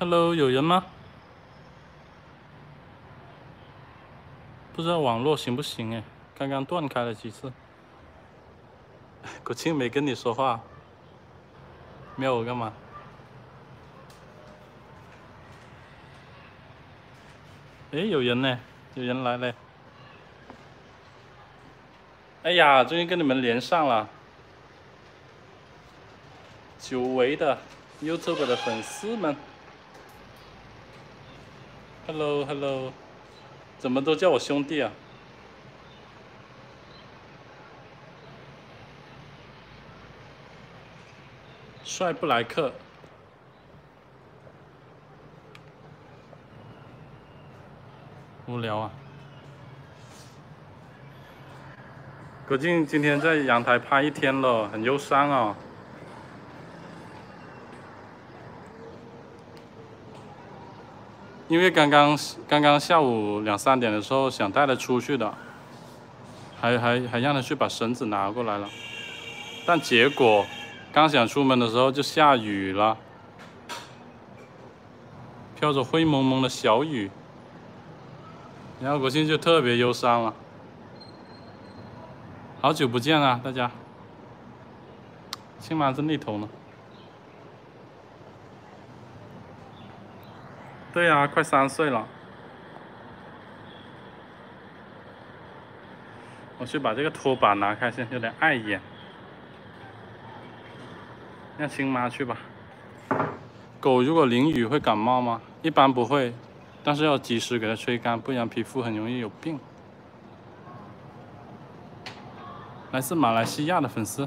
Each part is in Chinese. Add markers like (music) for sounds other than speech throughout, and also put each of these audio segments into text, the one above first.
Hello，有人吗？不知道网络行不行哎，刚刚断开了几次。国庆没跟你说话，瞄我干嘛？哎，有人呢，有人来了。哎呀，终于跟你们连上了，久违的 YouTube 的粉丝们。Hello，Hello，怎么都叫我兄弟啊？帅布莱克，无聊啊！葛静今天在阳台拍一天了，很忧伤啊。因为刚刚刚刚下午两三点的时候想带他出去的，还还还让他去把绳子拿过来了，但结果刚想出门的时候就下雨了，飘着灰蒙蒙的小雨，然后国庆就特别忧伤了，好久不见啊，大家，亲妈在那头呢。对呀，快三岁了。我去把这个拖把拿开，先有点碍眼。让亲妈去吧。狗如果淋雨会感冒吗？一般不会，但是要及时给它吹干，不然皮肤很容易有病。来自马来西亚的粉丝。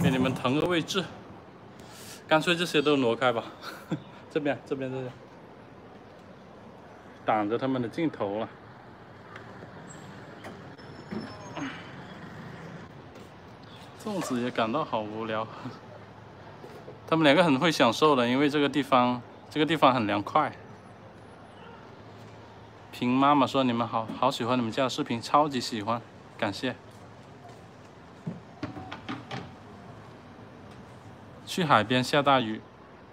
给你们腾个位置，干脆这些都挪开吧。(laughs) 这边，这边，这边，挡着他们的镜头了。粽子也感到好无聊。(laughs) 他们两个很会享受的，因为这个地方，这个地方很凉快。平妈妈说：“你们好好喜欢你们家的视频，超级喜欢，感谢。”去海边下大雨，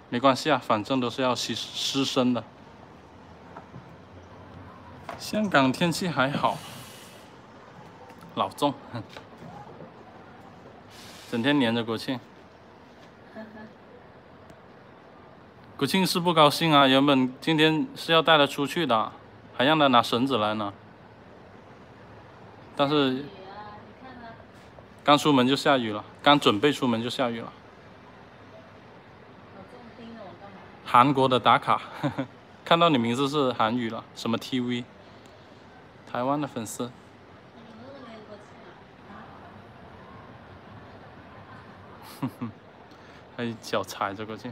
没关系啊，反正都是要湿湿身的。香港天气还好，老重，(laughs) 整天黏着国庆。(laughs) 国庆是不高兴啊，原本今天是要带他出去的，还让他拿绳子来呢。但是刚出门就下雨了，刚准备出门就下雨了。韩国的打卡，呵 (laughs) 呵看到你名字是韩语了，什么 TV？台湾的粉丝。哼哼，还一脚踩着过去。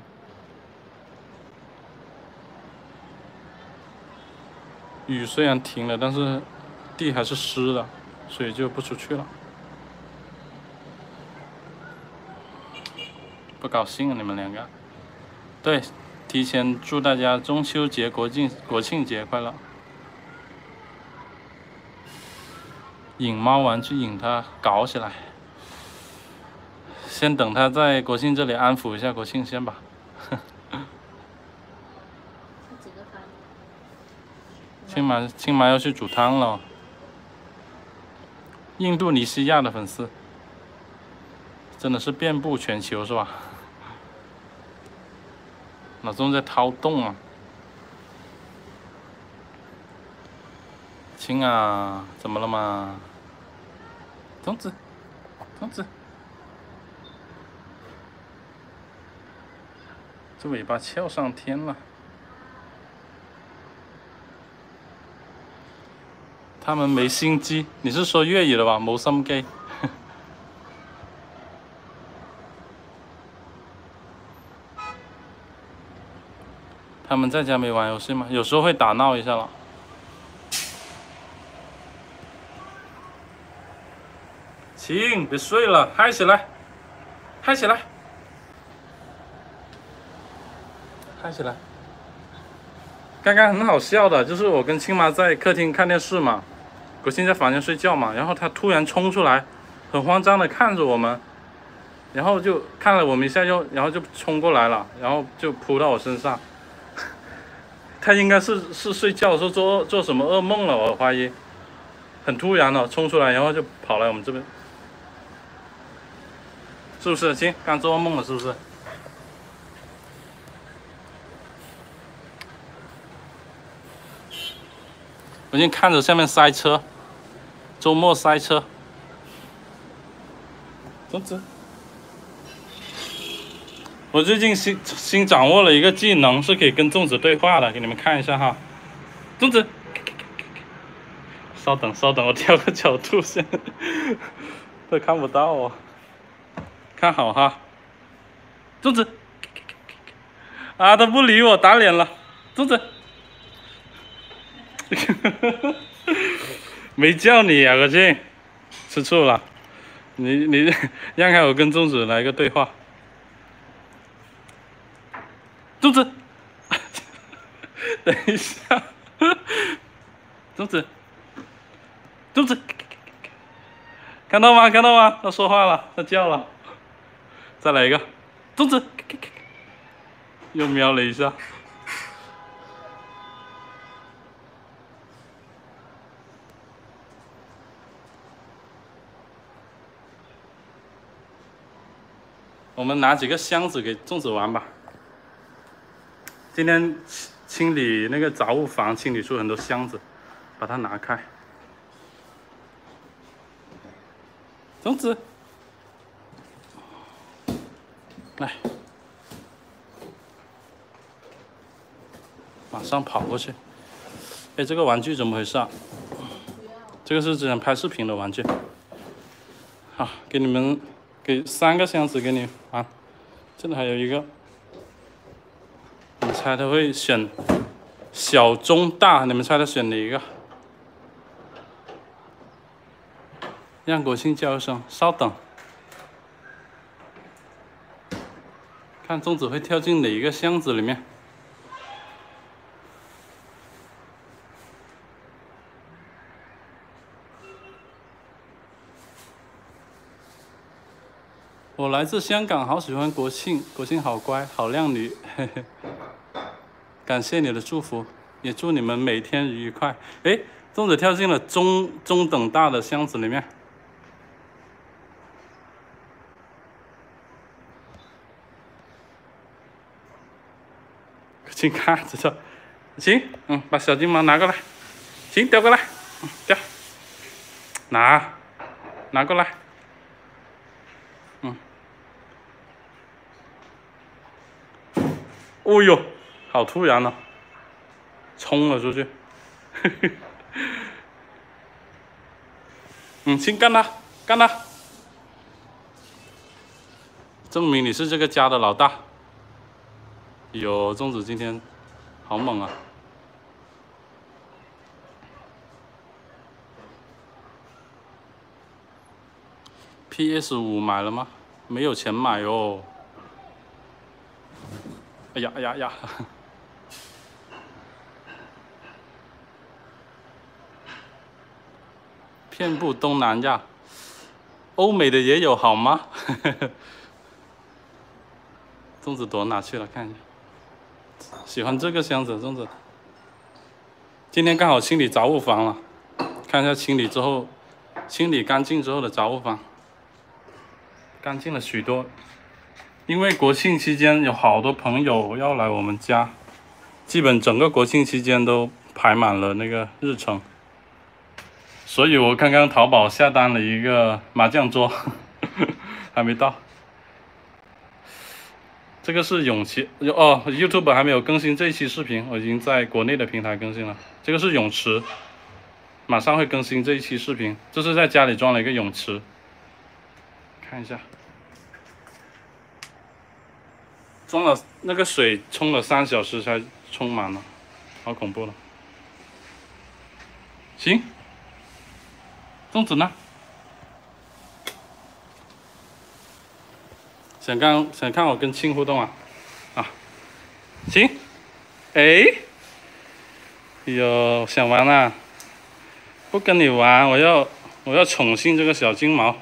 雨虽然停了，但是地还是湿的，所以就不出去了。不高兴啊，你们两个。对。提前祝大家中秋节、国庆国庆节快乐！引猫玩具引它搞起来，先等它在国庆这里安抚一下国庆先吧。青麻青麻要去煮汤了。印度尼西亚的粉丝，真的是遍布全球是吧？老钟在掏洞啊！亲啊，怎么了嘛？童子，童子，这尾巴翘上天了。他们没心机，你是说粤语的吧？冇心机。他们在家没玩游戏吗？有时候会打闹一下了。亲，别睡了，嗨起来，嗨起来，嗨起来。刚刚很好笑的，就是我跟亲妈在客厅看电视嘛，国庆在房间睡觉嘛，然后他突然冲出来，很慌张的看着我们，然后就看了我们一下，又然后就冲过来了，然后就扑到我身上。他应该是是睡觉的时候做做什么噩梦了，我怀疑。很突然的冲出来，然后就跑来我们这边，是不是？亲，刚做噩梦了，是不是？我先看着下面塞车，周末塞车。粽子，我最近新新掌握了一个技能，是可以跟粽子对话的，给你们看一下哈。粽子，稍等稍等，我调个角度先，(laughs) 都看不到哦。看好哈，粽子，啊，他不理我，打脸了，粽子。(laughs) 没叫你呀，我去，吃醋了。你你 (laughs) 让开，我跟粽子来个对话。粽子，(laughs) 等一下，(laughs) 粽子，粽子，看到吗？看到吗？他说话了，他叫了。再来一个，粽子，又瞄了一下。我们拿几个箱子给粽子玩吧。今天清清理那个杂物房，清理出很多箱子，把它拿开。粽子，来，马上跑过去。哎，这个玩具怎么回事啊？这个是之前拍视频的玩具。好，给你们。给三个箱子给你啊，这里还有一个，猜他会选小、中、大？你们猜他选哪一个？让国庆叫一声，稍等，看粽子会跳进哪一个箱子里面。我来自香港，好喜欢国庆，国庆好乖，好靓女，嘿嘿。感谢你的祝福，也祝你们每天愉快。哎，粽子跳进了中中等大的箱子里面。请看这个，行，嗯，把小金毛拿过来，行，叼过来，嗯，叼，拿，拿过来。嗯。哦呦，好突然呢，冲了出去，嗯，先干他，干他，证明你是这个家的老大。哟，粽子今天好猛啊！PS 五买了吗？没有钱买哦。哎呀哎呀呀！遍布东南亚，欧美的也有好吗？(laughs) 粽子躲哪去了？看一下，喜欢这个箱子，粽子。今天刚好清理杂物房了，看一下清理之后，清理干净之后的杂物房，干净了许多。因为国庆期间有好多朋友要来我们家，基本整个国庆期间都排满了那个日程，所以我刚刚淘宝下单了一个麻将桌，(laughs) 还没到。这个是泳池哦，YouTube 还没有更新这一期视频，我已经在国内的平台更新了。这个是泳池，马上会更新这一期视频。这是在家里装了一个泳池，看一下。装了那个水，冲了三小时才充满了，好恐怖了。行，粽子呢？想看想看我跟亲互动啊？啊，行，哎，哎呦，想玩啊？不跟你玩，我要我要宠幸这个小金毛。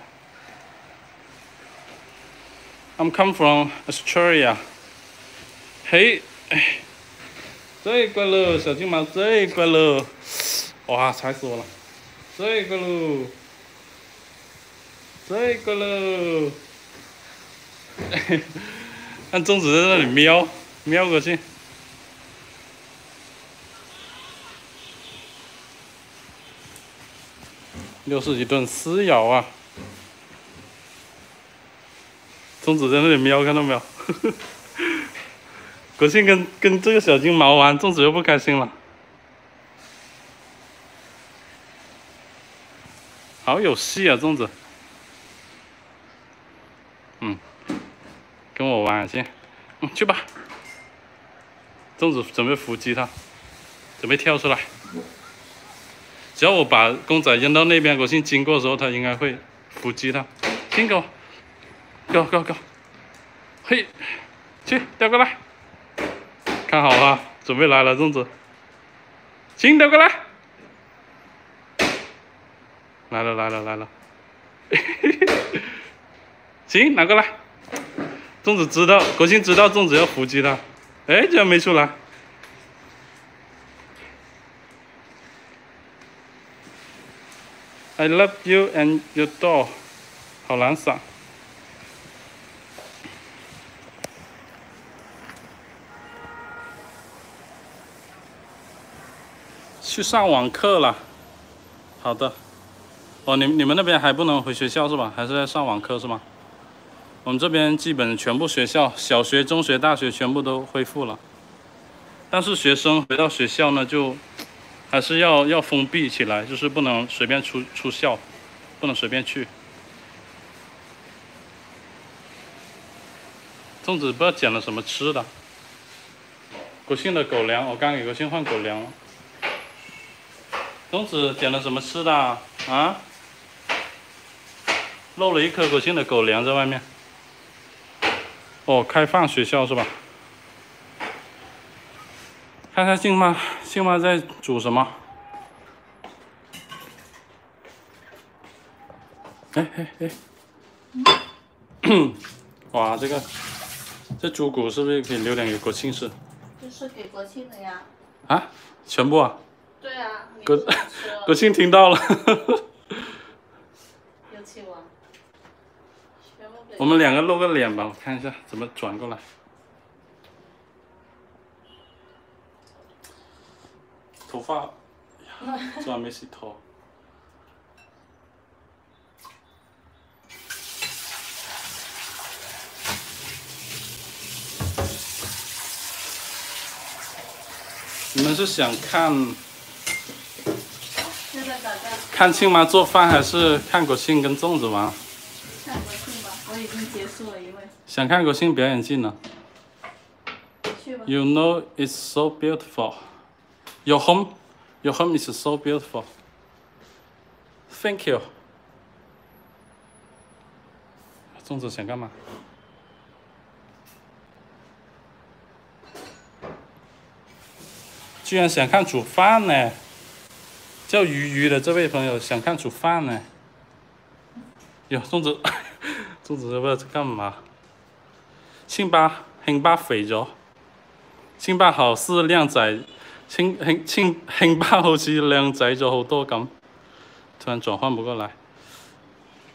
I'm come from Australia。嘿，哎，最乖了，小金毛最乖了。哇，踩死我了！这个喽，这个喽。看粽子在那里喵，喵过去。又是一顿撕咬啊！粽子在那里喵，看到没有？(laughs) 国庆跟跟这个小金毛玩，粽子又不开心了。好有戏啊，粽子。嗯，跟我玩先，嗯，去吧。粽子准备伏击它，准备跳出来。只要我把公仔扔到那边，国庆经过的时候，它应该会伏击它。亲狗，go go go，嘿，去掉过来，看好了，准备来了，粽子，亲掉过来，来了来了来了，嘿嘿嘿，(laughs) 行，拿过来，粽子知道，国庆知道粽子要伏击它，哎，居然没出来。I love you and your doll，好懒散。去上网课了，好的。哦，你你们那边还不能回学校是吧？还是在上网课是吗？我们这边基本全部学校，小学、中学、大学全部都恢复了。但是学生回到学校呢，就。还是要要封闭起来，就是不能随便出出校，不能随便去。粽子不知道捡了什么吃的，国庆的狗粮，我刚给国庆换狗粮了。粽子捡了什么吃的啊？漏了一颗国庆的狗粮在外面。哦，开放学校是吧？看看静妈，静妈在煮什么？哎哎哎！(coughs) 哇，这个这猪骨是不是可以留点给国庆吃？这是给国庆的呀。啊？全部啊？对啊。国国庆听到了。有请我。我们两个露个脸吧，我看一下怎么转过来。头发，(laughs) 昨晚没洗头。你们是想看看庆妈做饭，还是看国庆跟粽子玩？看国庆吧，我已经结束了一位。想看国庆表演技能。You know it's so beautiful. Your home, your home is so beautiful. Thank you. 粽子想干嘛？居然想看煮饭呢！叫鱼鱼的这位朋友想看煮饭呢。哟，粽子，粽子不知道在干嘛。庆爸，庆爸肥咗。庆爸好似靓仔。庆庆庆庆爸好似靓仔咗好多咁，突然转换不过来，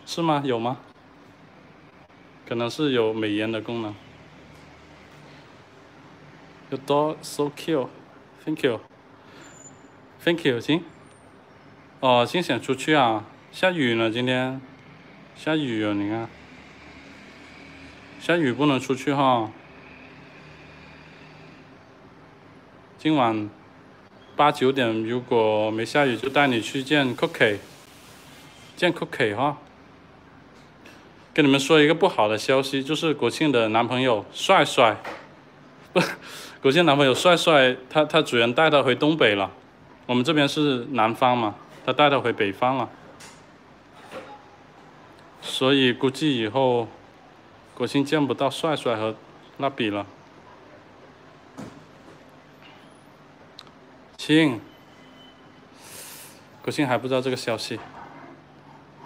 是吗？有吗？可能是有美颜的功能。Your dog so cute, thank you, thank you，行。哦，今想出去啊，下雨呢，今天下雨啊，你看，下雨不能出去哈。今晚。八九点如果没下雨，就带你去见 Cookie，见 Cookie 哈。跟你们说一个不好的消息，就是国庆的男朋友帅帅，不，国庆男朋友帅帅，他他主人带他回东北了。我们这边是南方嘛，他带他回北方了。所以估计以后国庆见不到帅帅和蜡笔了。亲，国庆还不知道这个消息，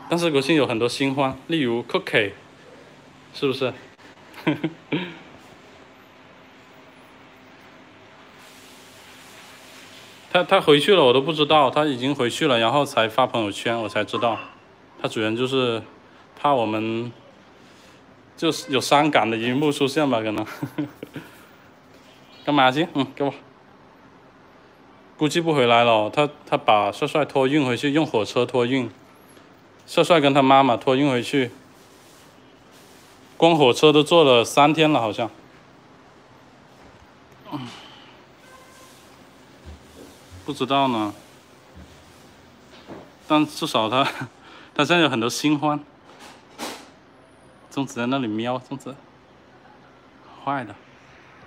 但是国庆有很多新欢，例如 Cookie，是不是？(laughs) 他他回去了，我都不知道，他已经回去了，然后才发朋友圈，我才知道。他主人就是怕我们就是有伤感的一幕出现吧，可能。(laughs) 干嘛去？嗯，给我。估计不回来了，他他把帅帅托运回去，用火车托运。帅帅跟他妈妈托运回去，光火车都坐了三天了，好像。嗯不知道呢，但至少他 (laughs) 他现在有很多新欢。粽子在那里喵，粽子，坏的，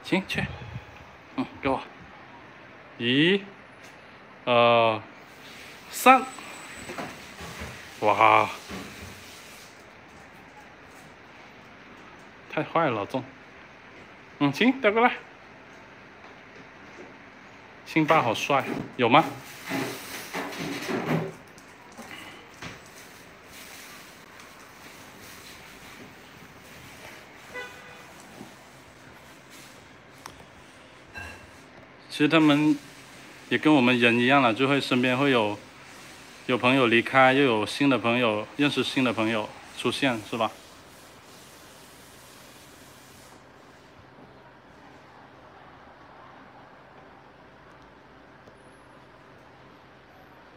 行去，嗯，给我，一，二，三，哇，太坏了，老钟，嗯，行，带过来。辛巴好帅，有吗？其实他们也跟我们人一样了，就会身边会有有朋友离开，又有新的朋友认识新的朋友出现，是吧？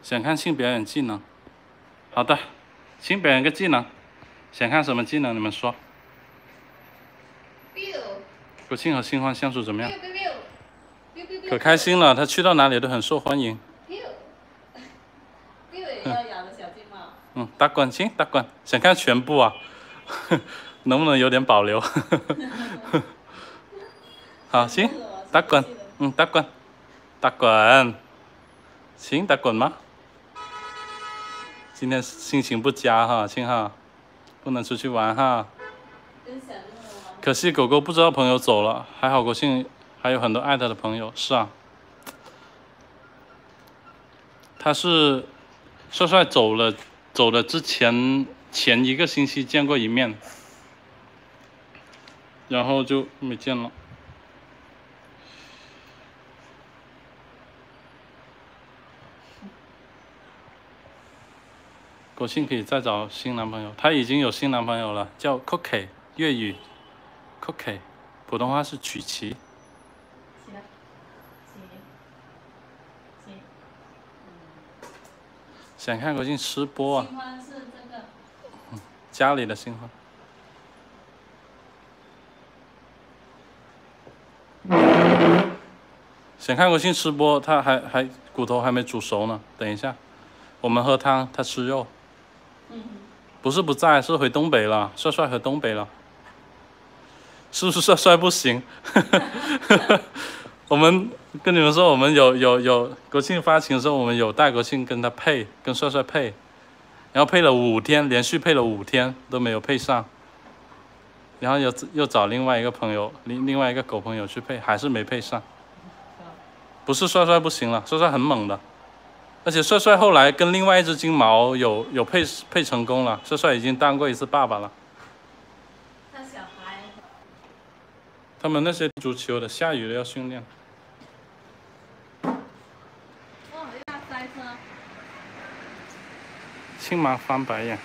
想看性表演技能，好的，新表演个技能，想看什么技能？你们说。国庆和新欢相处怎么样？可开心了，它去到哪里都很受欢迎。(laughs) 嗯，打滚，行，打滚，想看全部啊？(laughs) 能不能有点保留？(laughs) 好，行，打滚，嗯，打滚，打滚，行，打滚吗？今天心情不佳哈，庆浩，不能出去玩哈。可惜狗狗不知道朋友走了，还好国庆还有很多爱他的朋友。是啊，他是帅帅走了，走了之前前一个星期见过一面，然后就没见了。国庆可以再找新男朋友，他已经有新男朋友了，叫 Cookie，粤语 Cookie，普通话是曲奇。想看国庆吃播啊？家里的新欢。想看国庆吃播，他还还骨头还没煮熟呢，等一下，我们喝汤，他吃肉。不是不在，是回东北了。帅帅回东北了，是不是帅帅不行？(laughs) (laughs) 我们跟你们说，我们有有有国庆发情的时候，我们有带国庆跟他配，跟帅帅配，然后配了五天，连续配了五天都没有配上，然后又又找另外一个朋友，另另外一个狗朋友去配，还是没配上。不是帅帅不行了，帅帅很猛的。而且帅帅后来跟另外一只金毛有有配配成功了，帅帅已经当过一次爸爸了。他小孩。他们那些足球的下雨了要训练。哦，要塞车。亲妈翻白眼。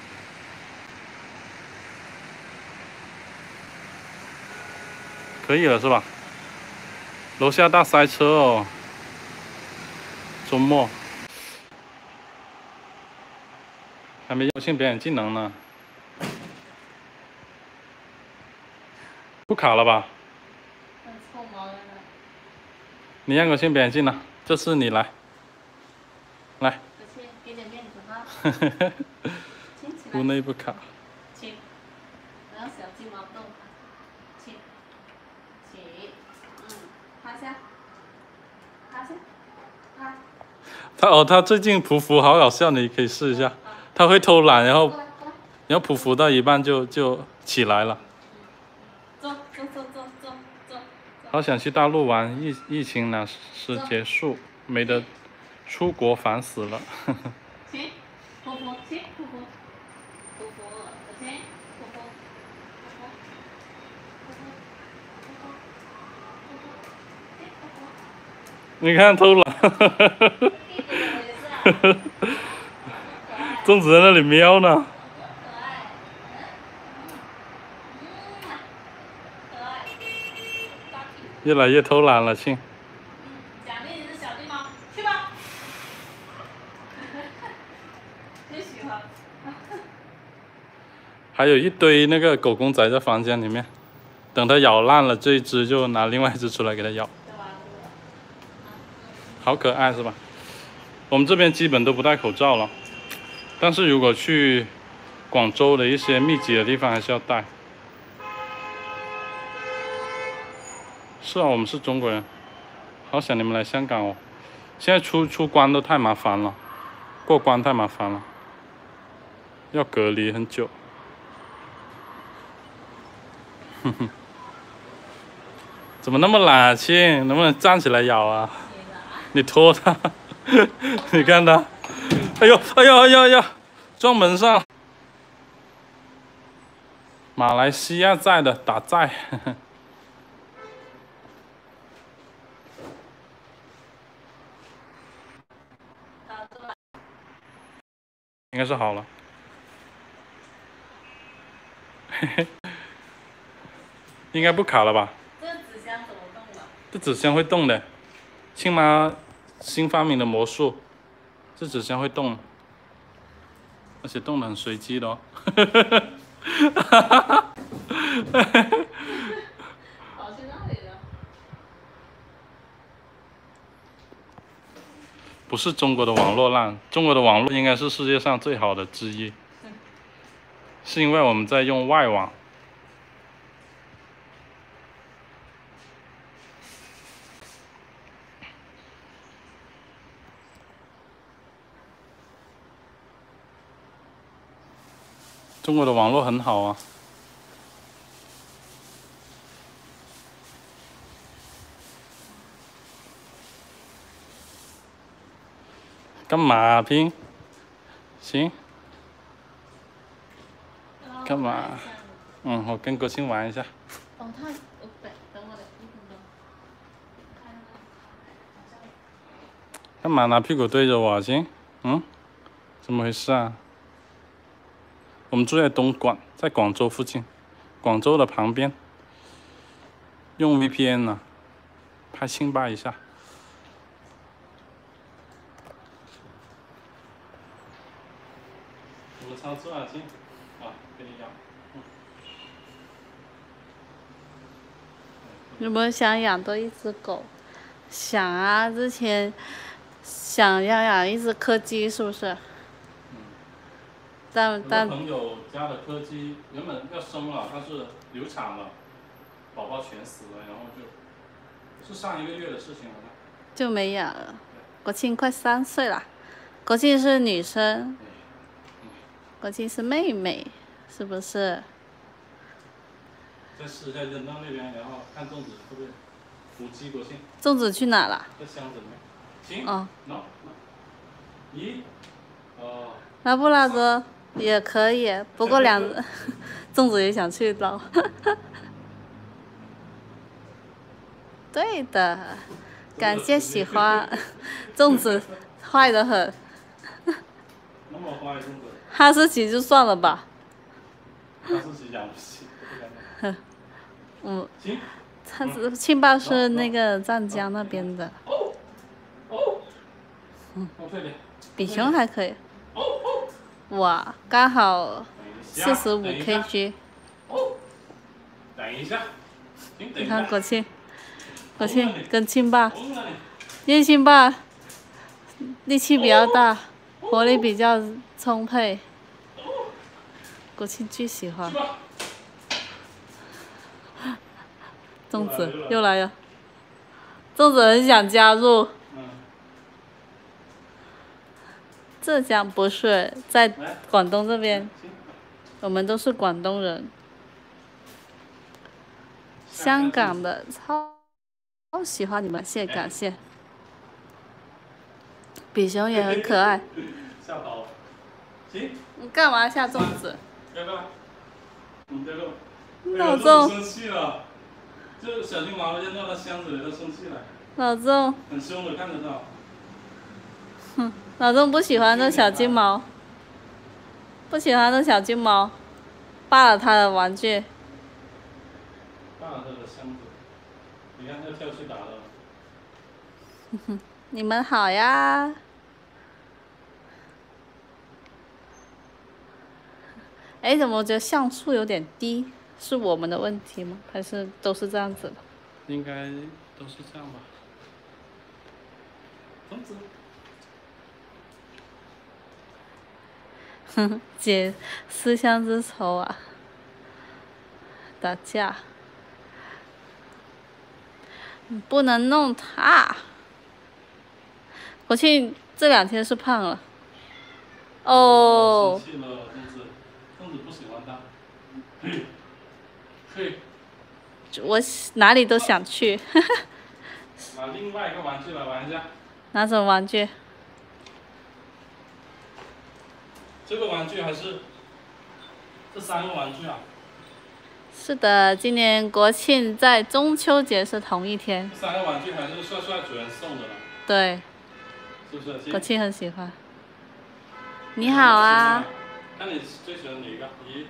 可以了是吧？楼下大塞车哦。周末。还没用新表演技能呢，不卡了吧？你让我先表演技能，这次你来，来。屋内不卡。起，然后小鸡毛动，起，起，嗯，趴下，趴下，趴。他哦，他最近匍匐好搞笑，你可以试一下。他会偷懒，然后，然后匍匐到一半就就起来了。坐坐坐坐坐坐。好想去大陆玩，疫疫情哪时结束？没得出国，烦死了匐，行，匍匐，匍匐，行，匍匐，匍匐，匍匐。你看偷懒，屁股怎么回事啊？可爱，粽子在那里喵呢。越来越偷懒了，亲。奖励你的小金猫，去吧。真喜欢。(laughs) 还有一堆那个狗公仔在房间里面，等它咬烂了这一只，就拿另外一只出来给它咬？好可爱是吧？我们这边基本都不戴口罩了，但是如果去广州的一些密集的地方，还是要戴。是啊，我们是中国人，好想你们来香港哦。现在出出关都太麻烦了，过关太麻烦了，要隔离很久。哼哼，怎么那么懒啊，亲？能不能站起来咬啊？你拖他，(laughs) 你看他，哎呦哎呦哎呦哎呦，撞门上。马来西亚在的打在？(laughs) 应该是好了。嘿嘿，应该不卡了吧？这纸箱怎么动的？这纸箱会动的，亲妈新发明的魔术，这纸箱会动，而且动的很随机的哦。哈哈哈哈哈！哈哈跑去那里了。不是中国的网络烂，中国的网络应该是世界上最好的之一，是因为我们在用外网。中国的网络很好啊。干嘛啊拼？行，干嘛嗯，我跟国庆玩一下。干嘛拿屁股对着我啊？亲？嗯？怎么回事啊？我们住在东莞，在广州附近，广州的旁边。用 VPN 呢、拍清吧一下。怎么操作啊，亲？啊，给你咬。有没有想养多一只狗？想啊，之前想要养一只柯基，是不是？但我但朋友家的柯基原本要生了，但是流产了，宝宝全死了，然后就是上一个月的事情了。就没养了。国庆快三岁了，国庆是女生，国庆是妹妹，是不是？再试一下扔到那边，然后看粽子会不会伏击过去，粽子去哪了？在箱子里面。行。哦，no no。咦？哦。拉布拉多也可以，不过两 (laughs) 粽子也想去捞。(laughs) 对的，感谢喜欢，(laughs) 粽子坏的很，那么坏粽子，哈士奇就算了吧。哈士奇养不起。嗯，行。他是庆爸是那个湛江那边的，哦。哦。嗯。比熊还可以。哦哦。哇，刚好四十五 kg。哦。等一下。你。看国庆，国庆跟庆爸。因为庆爸力气比较大，活力比较充沛，国庆巨喜欢。粽子又来了，粽子很想加入。嗯。浙江不是在。广东这边，我们都是广东人。香港的超超喜欢你们，谢谢感谢。比熊也很可爱。吓跑了。行，你干嘛下粽子？要不要？嗯，对了。老哎呦粽子粽生气了，就小金毛扔到他箱子里都生气了。老钟，很凶的，看得到。老钟不喜欢这小金毛，不喜欢这小金毛，霸了他的玩具。霸了他的箱子，你看他跳去打了。(laughs) 你们好呀。(laughs) 哎，怎么我觉得像素有点低？是我们的问题吗？还是都是这样子的？应该都是这样吧。粽子。哼哼，解思乡之愁啊！打架，你不能弄他。国庆这两天是胖了。哦。生气了，粽子，粽子不喜欢他。嘿，嘿。我哪里都想去。(laughs) 拿另外一个玩具来玩一下。拿什么玩具？这个玩具还是这三个玩具啊？是的，今年国庆在中秋节是同一天。这三个玩具还是帅帅主人送的呢。对。是不是？国庆很喜欢。你好啊。那你最喜欢哪个？一、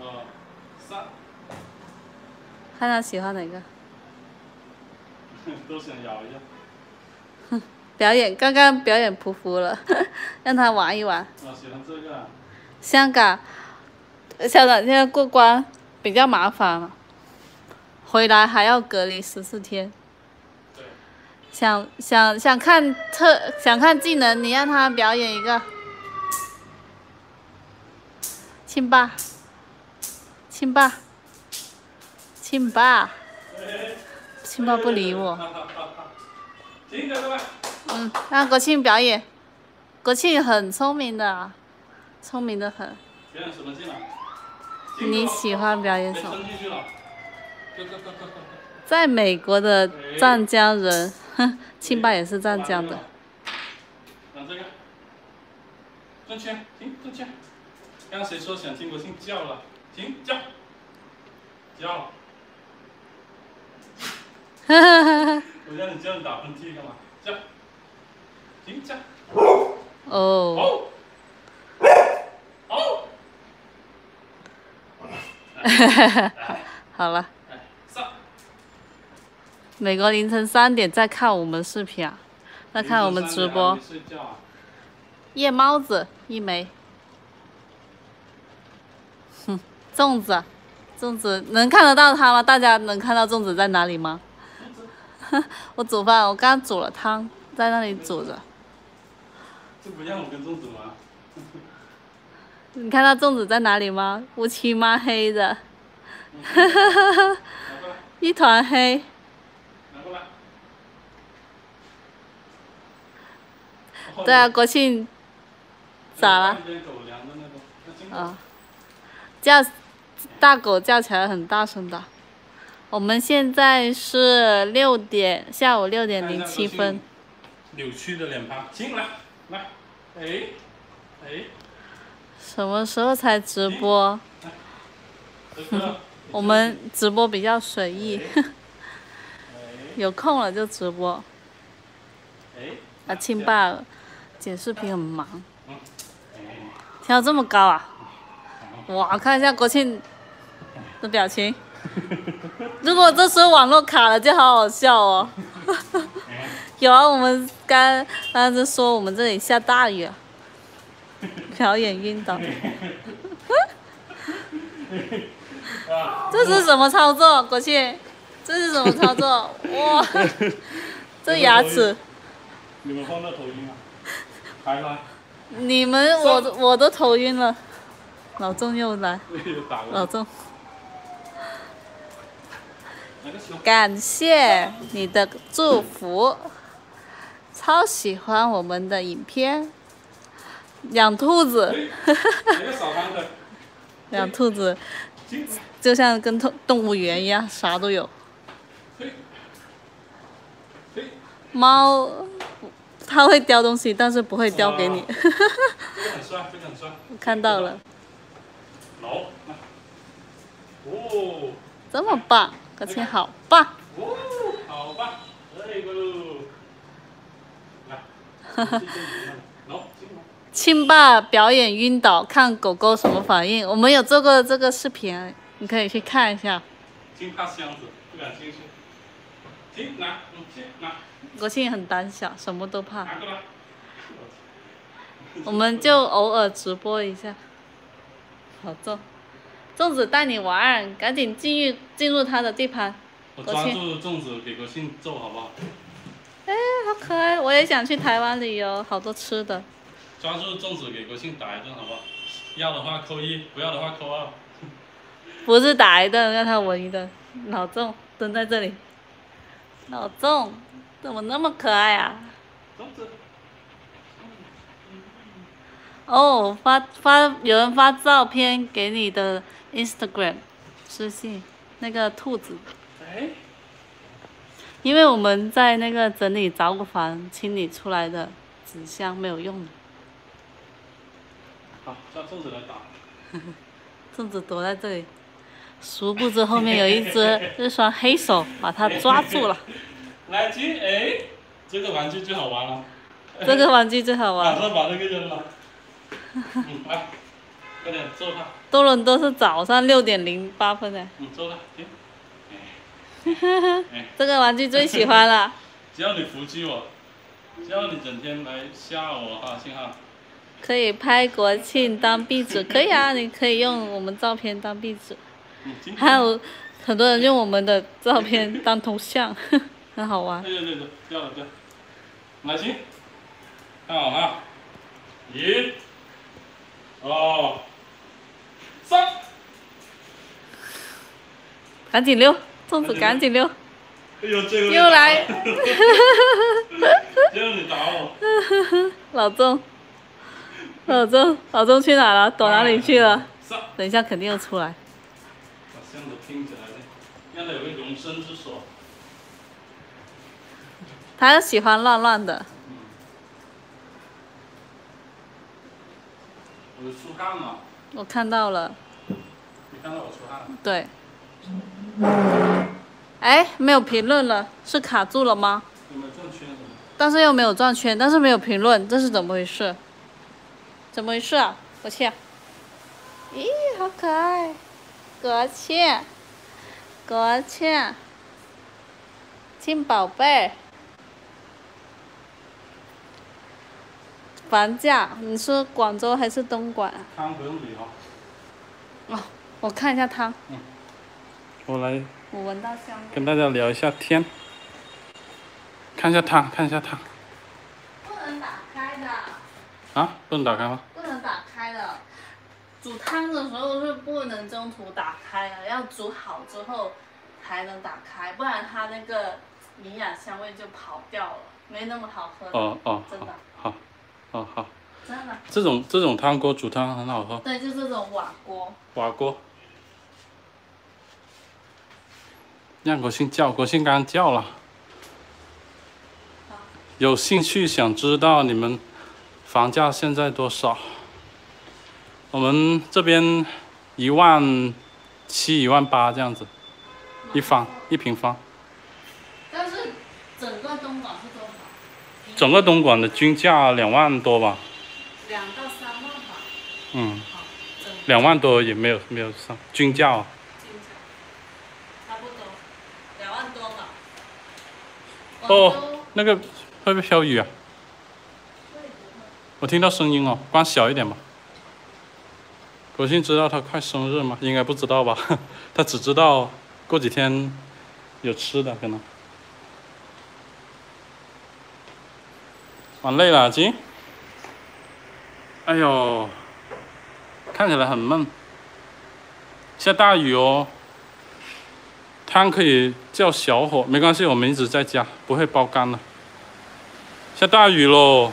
二、三。看他喜欢哪个。(laughs) 都想咬一下。哼。表演刚刚表演匍匐了，(laughs) 让他玩一玩。啊喜欢这个。香港，香港现在过关比较麻烦了，回来还要隔离十四天。对。想想想看特想看技能，你让他表演一个。亲爸。亲爸。亲爸。亲爸不理我。嗯，让国庆表演。国庆很聪明的，聪明的很。表演什么技能？你喜欢表演什么？在美国的湛江人，哼，亲爸也是湛江的。拿这个。转圈，停，转圈。刚谁说想听国庆叫了？停，叫。叫。哈哈哈哈我让你叫你打喷嚏干嘛？叫。哦。哦。好 (laughs) 了。美国凌晨三点在看我们视频啊，在看我们直播。夜猫子一枚。哼，粽子，粽子能看得到它吗？大家能看到粽子在哪里吗？(laughs) 我煮饭，我刚煮了汤，在那里煮着。就不让我跟粽子玩。你看到粽子在哪里吗？乌漆嘛黑的，一团黑。拿过来。对啊，国庆咋了？啊，叫大狗叫起来很大声的。我们现在是六点，下午六点零七分。扭曲的脸庞，进来，来。哎，哎，什么时候才直播？我们直播比较随意，有空了就直播。啊，亲爸剪视频很忙。跳这么高啊！哇，看一下国庆的表情。(laughs) 如果这时候网络卡了，就好好笑哦。(laughs) (laughs) 有啊，我们刚刚在说我们这里下大雨，表演晕倒。这是什么操作，国庆？这是什么操作？哇，这牙齿。你们放到头晕啊？来来。你们我我都头晕了，老钟又来。老钟。感谢你的祝福。超喜欢我们的影片，养兔子，养 (laughs) 兔子，就像跟动动物园一样，啥都有。猫，它会叼东西，但是不会叼给你。看到了。哦，这么棒，可亲好棒。哦，好棒。这个。亲爸表演晕倒，看狗狗什么反应。我们有做过这个视频，你可以去看一下。进怕箱子，不敢进去。进拿，嗯，进拿，国庆很胆小，什么都怕。我们就偶尔直播一下。好粽，粽子带你玩，赶紧进入进入他的地盘。我抓住粽子给国庆揍好不好？哎，好可爱！我也想去台湾旅游，好多吃的。抓住粽子给国庆打一顿好不好？要的话扣一，不要的话扣二。不是打一顿，让他闻一顿。老粽蹲在这里，老粽怎么那么可爱啊？粽子。哦，发发有人发照片给你的 Instagram 私信，那个兔子。哎。因为我们在那个整理杂物房清理出来的纸箱没有用了。好，叫粽子来打。(laughs) 粽子躲在这里，殊不知后面有一只一双黑手把它抓住了。(laughs) 来接，哎，这个玩具最好玩了。这个玩具最好玩。(laughs) 马上把这个扔了。嗯，来，快点揍他。多伦多是早上六点零八分的。嗯，揍他，行。这个玩具最喜欢了。(laughs) 只要你伏击我，只要你整天来吓我哈，信号。可以拍国庆当壁纸，可以啊，你可以用我们照片当壁纸。还有很多人用我们的照片当头像，(laughs) 很好玩。对对对，掉了掉。来，行，看好哈，一。哦，三，赶紧溜，粽子赶紧溜，又又来，又你打我，(laughs) 老钟，老钟，老钟去哪了？躲哪里去了？等一下肯定要出来。把箱子拼起来让它有个容身之所。他喜欢乱乱的。我出汗了。我看到了。你看到我出汗了？对。哎，没有评论了，是卡住了吗？有没有转圈？但是又没有转圈，但是没有评论，这是怎么回事？怎么回事啊？国庆。咦，好可爱！国庆，国庆，亲宝贝。房价，你说广州还是东莞？汤不用理哦。哦，我看一下汤。嗯。我来。我闻到香跟大家聊一下天。看一下汤，看一下汤。不能打开的。啊？不能打开吗？不能打开的。煮汤的时候是不能中途打开的，要煮好之后才能打开，不然它那个营养香味就跑掉了，没那么好喝。哦哦。真的。好。哦好，真的，这种这种汤锅煮汤很好喝。对，就这种瓦锅。瓦锅。让国庆叫，国庆刚叫了。有兴趣想知道你们房价现在多少？我们这边一万七、一万八这样子，一方一平方。但是整个东莞是多少。整个东莞的均价两万多吧，两到三万吧。嗯，两万多也没有没有上均价哦。均价差不多两万多吧。哦，那个会不会飘雨啊？我听到声音哦，关小一点吧。国庆知道他快生日吗？应该不知道吧，(laughs) 他只知道过几天有吃的可能。玩累了，金。哎呦，看起来很闷。下大雨哦。汤可以叫小火，没关系，我们一直在加，不会爆干的。下大雨喽。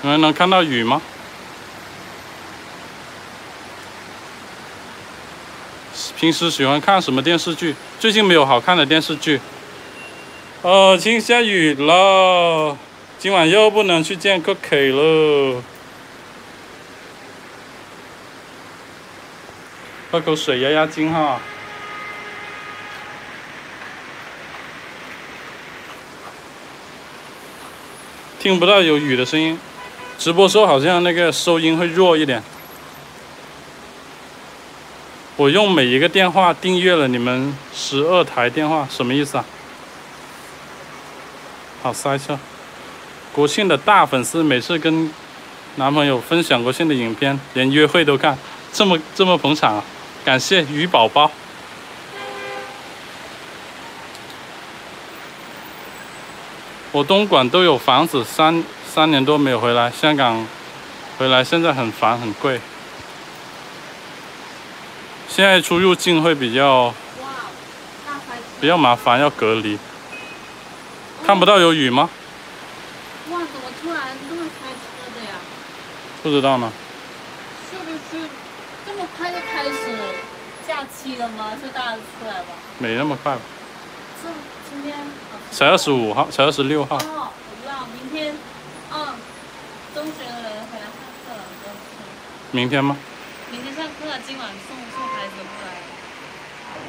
你们能看到雨吗？平时喜欢看什么电视剧？最近没有好看的电视剧。哦，今下雨了，今晚又不能去见个 K 了。喝口水压压惊哈。听不到有雨的声音直播时候好像那个收音会弱一点。我用每一个电话订阅了你们十二台电话什么意思啊？好塞车。国庆的大粉丝每次跟男朋友分享国庆的影片连约会都看这么这么捧场啊。感谢鱼宝宝。我东莞都有房子，三三年多没有回来，香港回来现在很烦很贵，现在出入境会比较比较麻烦，要隔离。看不到有雨吗？哇，怎么突然这么开车的呀？不知道呢。是不是这么快就开始假期了吗？是大家出来吧？没那么快吧？是今天。才二十五号，才二十六号。哦，我知道，明天，嗯，中学的人回来上课了，明天吗？明天上课，今晚送送孩子过来。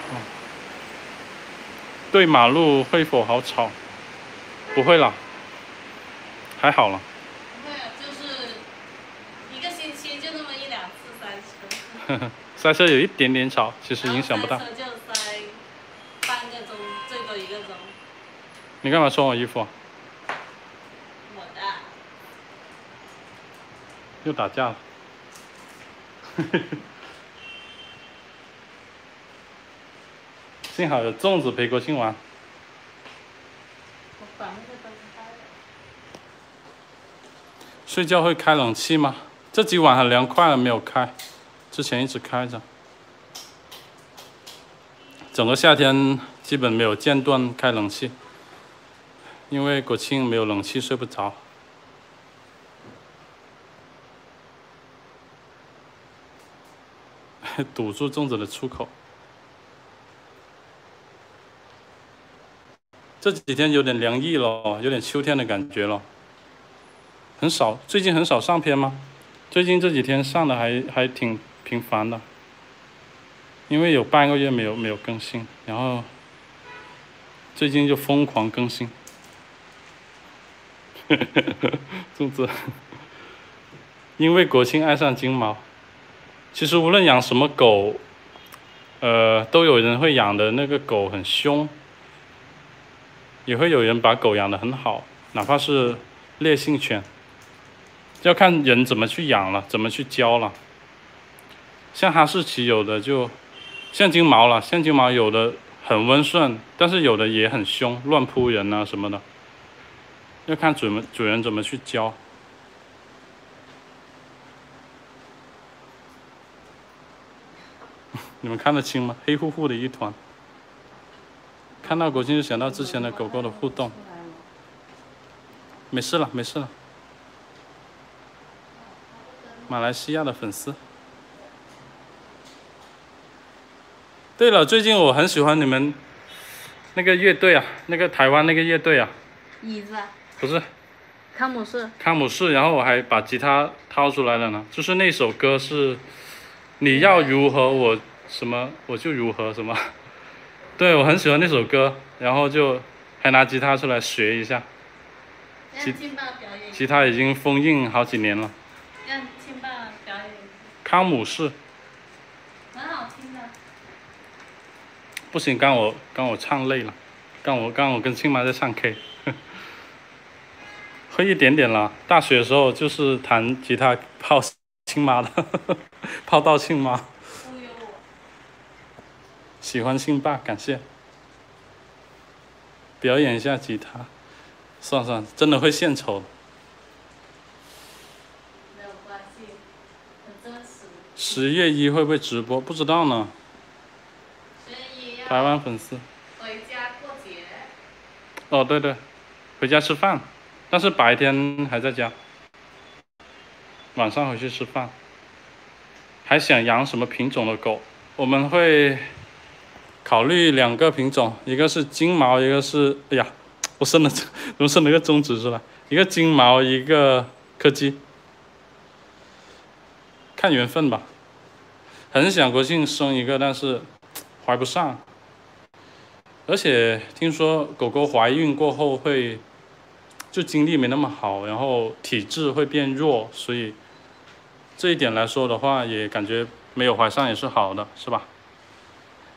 嗯。对马路会否好吵？不会啦，还好了。不会，就是一个星期就那么一两次塞车。呵呵，塞车有一点点吵，其实影响不大。你干嘛穿我衣服？我的。又打架了。(laughs) 幸好有粽子陪国庆玩。我把那个灯开了。睡觉会开冷气吗？这几晚很凉快了，没有开，之前一直开着。整个夏天基本没有间断开冷气。因为国庆没有冷气，睡不着，(laughs) 堵住粽子的出口。这几天有点凉意了，有点秋天的感觉了。很少，最近很少上片吗？最近这几天上的还还挺频繁的，因为有半个月没有没有更新，然后最近就疯狂更新。(laughs) 粽子，因为国庆爱上金毛。其实无论养什么狗，呃，都有人会养的那个狗很凶，也会有人把狗养的很好，哪怕是烈性犬，要看人怎么去养了，怎么去教了。像哈士奇有的就像金毛了，像金毛有的很温顺，但是有的也很凶，乱扑人啊什么的。要看主人主人怎么去教。(laughs) 你们看得清吗？黑乎乎的一团。看到国庆就想到之前的狗狗的互动。没事了，没事了。马来西亚的粉丝。对了，最近我很喜欢你们那个乐队啊，那个台湾那个乐队啊。椅子。不是，康姆士。康姆士，然后我还把吉他掏出来了呢。就是那首歌是，你要如何我什么我就如何什么。(laughs) 对我很喜欢那首歌，然后就还拿吉他出来学一下。吉他表演。吉他已经封印好几年了。让亲爸表演。康姆士。很好听的。不行，刚我刚我唱累了，刚我刚我跟亲妈在唱 K。会一点点啦，大学的时候就是弹吉他泡亲妈的，(laughs) 泡到亲妈。喜欢亲爸，感谢。表演一下吉他，算算，真的会献丑。没有关系，很真实。十月一会不会直播？不知道呢。十月一台湾粉丝。回家过节。哦，对对，回家吃饭。但是白天还在家，晚上回去吃饭。还想养什么品种的狗？我们会考虑两个品种，一个是金毛，一个是……哎呀，我生了，(laughs) 怎么生了一个中指出来？一个金毛，一个柯基，看缘分吧。很想国庆生一个，但是怀不上。而且听说狗狗怀孕过后会。就精力没那么好，然后体质会变弱，所以这一点来说的话，也感觉没有怀上也是好的，是吧？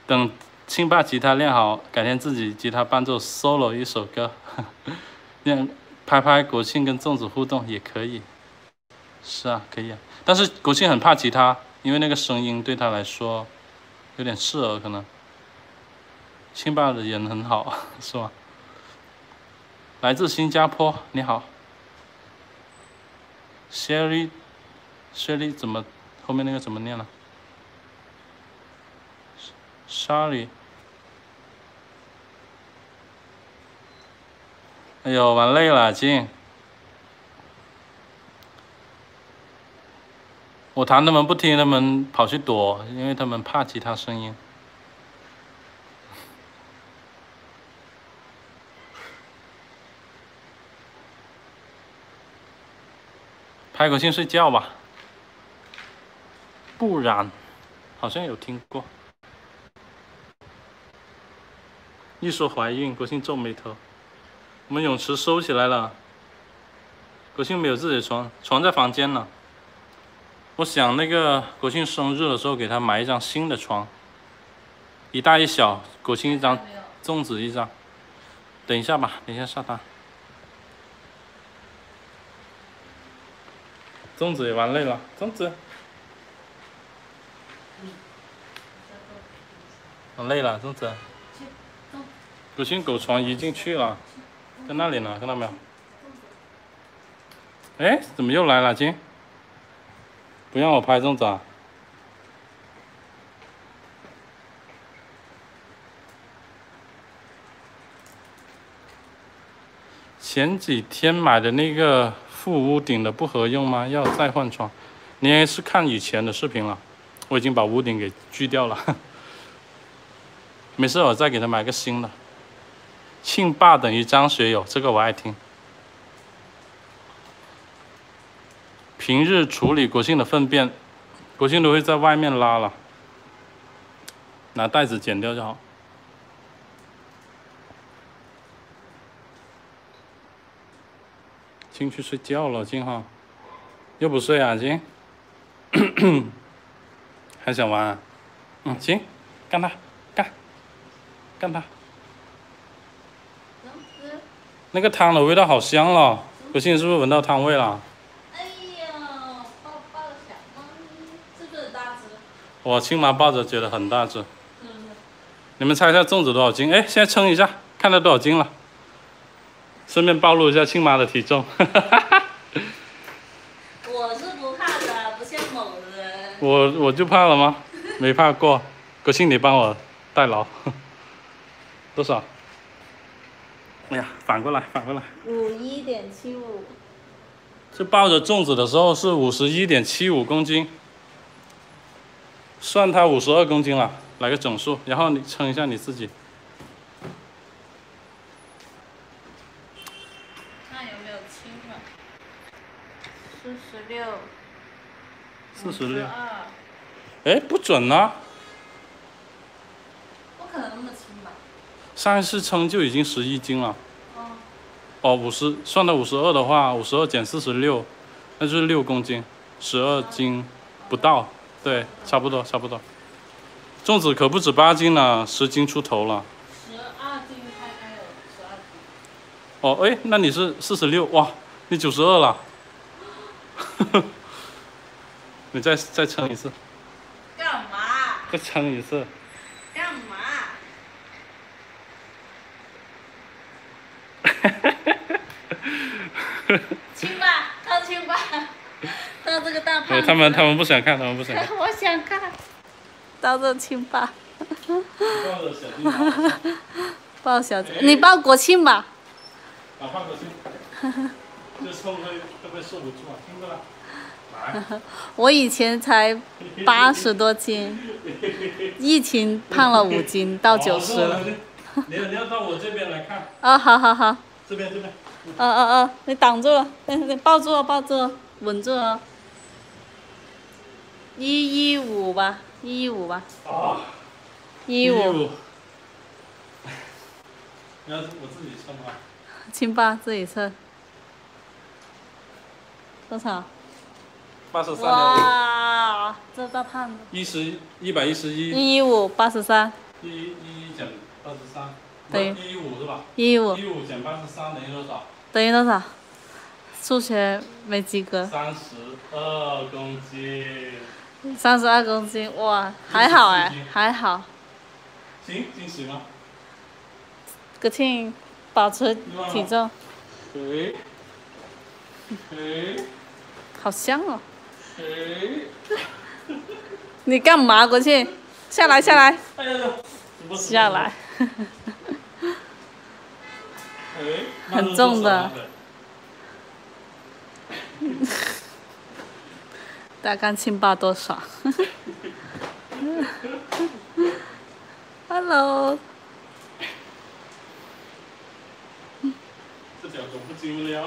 等清爸吉他练好，改天自己吉他伴奏 solo 一首歌，练拍拍国庆跟粽子互动也可以。是啊，可以啊。但是国庆很怕吉他，因为那个声音对他来说有点刺耳，可能。清爸的人很好，是吧？来自新加坡，你好。Sherry，Sherry 怎么后面那个怎么念了？Sherry。哎呦，玩累了，金。我弹他们不听，他们跑去躲，因为他们怕吉他声音。国庆睡觉吧，不然，好像有听过。一说怀孕，国庆皱眉头。我们泳池收起来了，国庆没有自己的床，床在房间呢。我想那个国庆生日的时候给他买一张新的床，一大一小，国庆一张，粽子一张。等一下吧，等一下下单。粽子也玩累了，粽子，玩累了，粽子。国庆狗床移进去了，在那里呢，看到没有？哎，怎么又来了，金？不让我拍粽子啊！前几天买的那个副屋顶的不合用吗？要再换窗？你也是看以前的视频了，我已经把屋顶给锯掉了。没事，我再给他买个新的。庆爸等于张学友，这个我爱听。平日处理国庆的粪便，国庆都会在外面拉了，拿袋子剪掉就好。进去睡觉了，金哈，又不睡啊，金？还想玩？嗯，行，干他，干，干他。那个汤的味道好香了，国庆是不是闻到汤味了？哎呦，抱抱小猫咪，是不是大只我亲妈抱着觉得很大只，你们猜一下粽子多少斤？哎，现在称一下，看到多少斤了？顺便暴露一下亲妈的体重。(laughs) 我是不怕的，不像某人。我我就怕了吗？没怕过。国庆你帮我代劳。(laughs) 多少？哎呀，反过来，反过来。五一点七五。是抱着粽子的时候是五十一点七五公斤。算它五十二公斤了，来个整数，然后你称一下你自己。看有没有轻的？四十六。四十六。哎，不准呢。不可能那么轻吧？上一次称就已经十一斤了。哦。哦，五十，算到五十二的话，五十二减四十六，那就是六公斤，十二斤不到。对，差不多，差不多。粽子可不止八斤了，十斤出头了。十二斤开开有十二斤。哦，哎，那你是四十六，哇，你九十二了。(laughs) 你再再称一次。干嘛？再称一次。干嘛？(laughs) 亲吧，到亲吧。到这个大 (laughs) 胖他们他们不想看，他们不想看。我想看。到这亲爸。抱着小弟。抱小弟，你抱国庆吧。啊，抱国庆。这冲会会不会受不住啊？听着了。来。我以前才八十多斤，(laughs) 疫情胖了五斤，到九十了。你你要到我这边来看。啊，好好好。这边这边。嗯嗯嗯，你挡住了，你你抱住了，抱住了，稳住了。一一五吧，一一五吧。啊。一五。(laughs) 要我自己称吧。亲爸自己称。多少？八十三哇，这大胖子。一十一百一十一，一一五八十三，一一减八十三，对一一五是吧？一一五一五减八十三等于多少？等于多少？数学没及格，三十二公斤。三十二公斤，哇，还好哎，还好。行，惊喜吗？国庆保持体重，哎，哎，好香哦！哎，你干嘛，国庆？下来，下来，下来。哎，很重的。大家看亲爸多爽！Hello，这脚狗不经撩。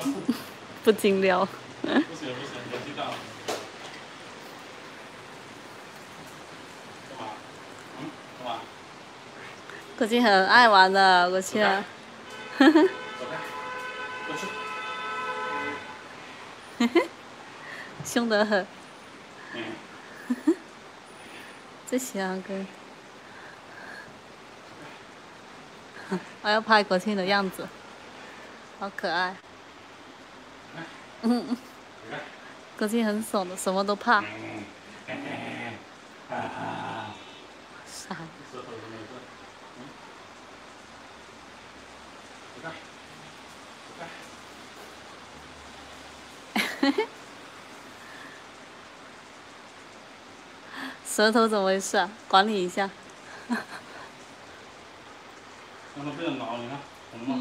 不经撩。行不行，年纪大了。干嘛？嗯？干嘛？国庆很爱玩的，国庆。走开，过去。嘿嘿，凶得很。嗯。最喜欢跟。我要拍国庆的样子，好可爱。嗯嗯。国庆很怂的，什么都怕。傻。舌头怎么回事啊？管理一下。让它不要挠，你看，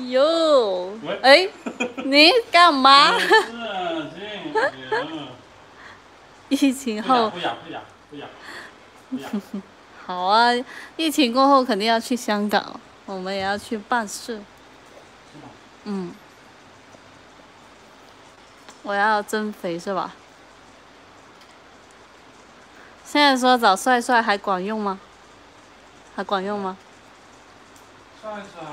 哟喂，哎，你干嘛？(laughs) 疫情后。(laughs) 好啊，疫情过后肯定要去香港，我们也要去办事。嗯，我要增肥是吧？现在说找帅帅还管用吗？还管用吗？帅帅。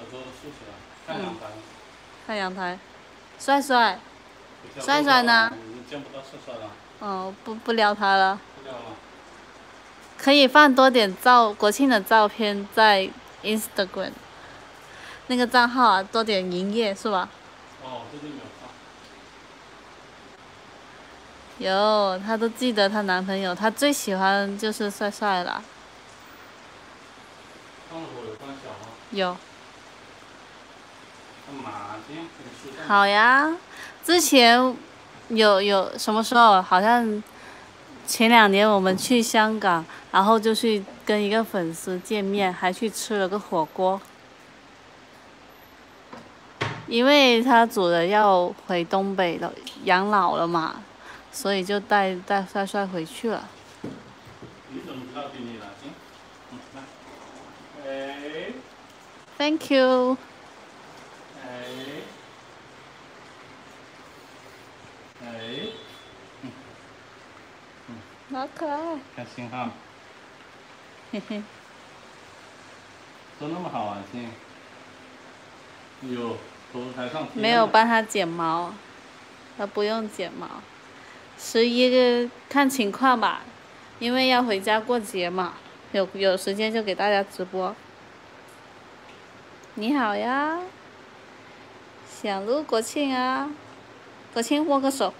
看耳朵都竖起来，看阳台。看阳台，帅帅，帅帅呢你见不到帅帅了，哦，不不撩他了，不叫了。可以放多点照国庆的照片在 Instagram 那个账号啊，多点营业是吧？哦，最近有放。有，她都记得她男朋友，她最喜欢就是帅帅了。有关小吗？有，干嘛？今天给你梳上。好呀。之前有有什么时候？好像前两年我们去香港，然后就去跟一个粉丝见面，还去吃了个火锅。因为他主人要回东北了，养老了嘛，所以就带带帅帅回去了。你怎么知道给你了？行，嗯，来。哎 Thank you。哎哎，好可爱。开心哈，嘿嘿。都那么好玩心。哎呦，头台上贴没有帮他剪毛，他不用剪毛，十一个看情况吧，因为要回家过节嘛，有有时间就给大家直播。你好呀，想录国庆啊，国庆握个手，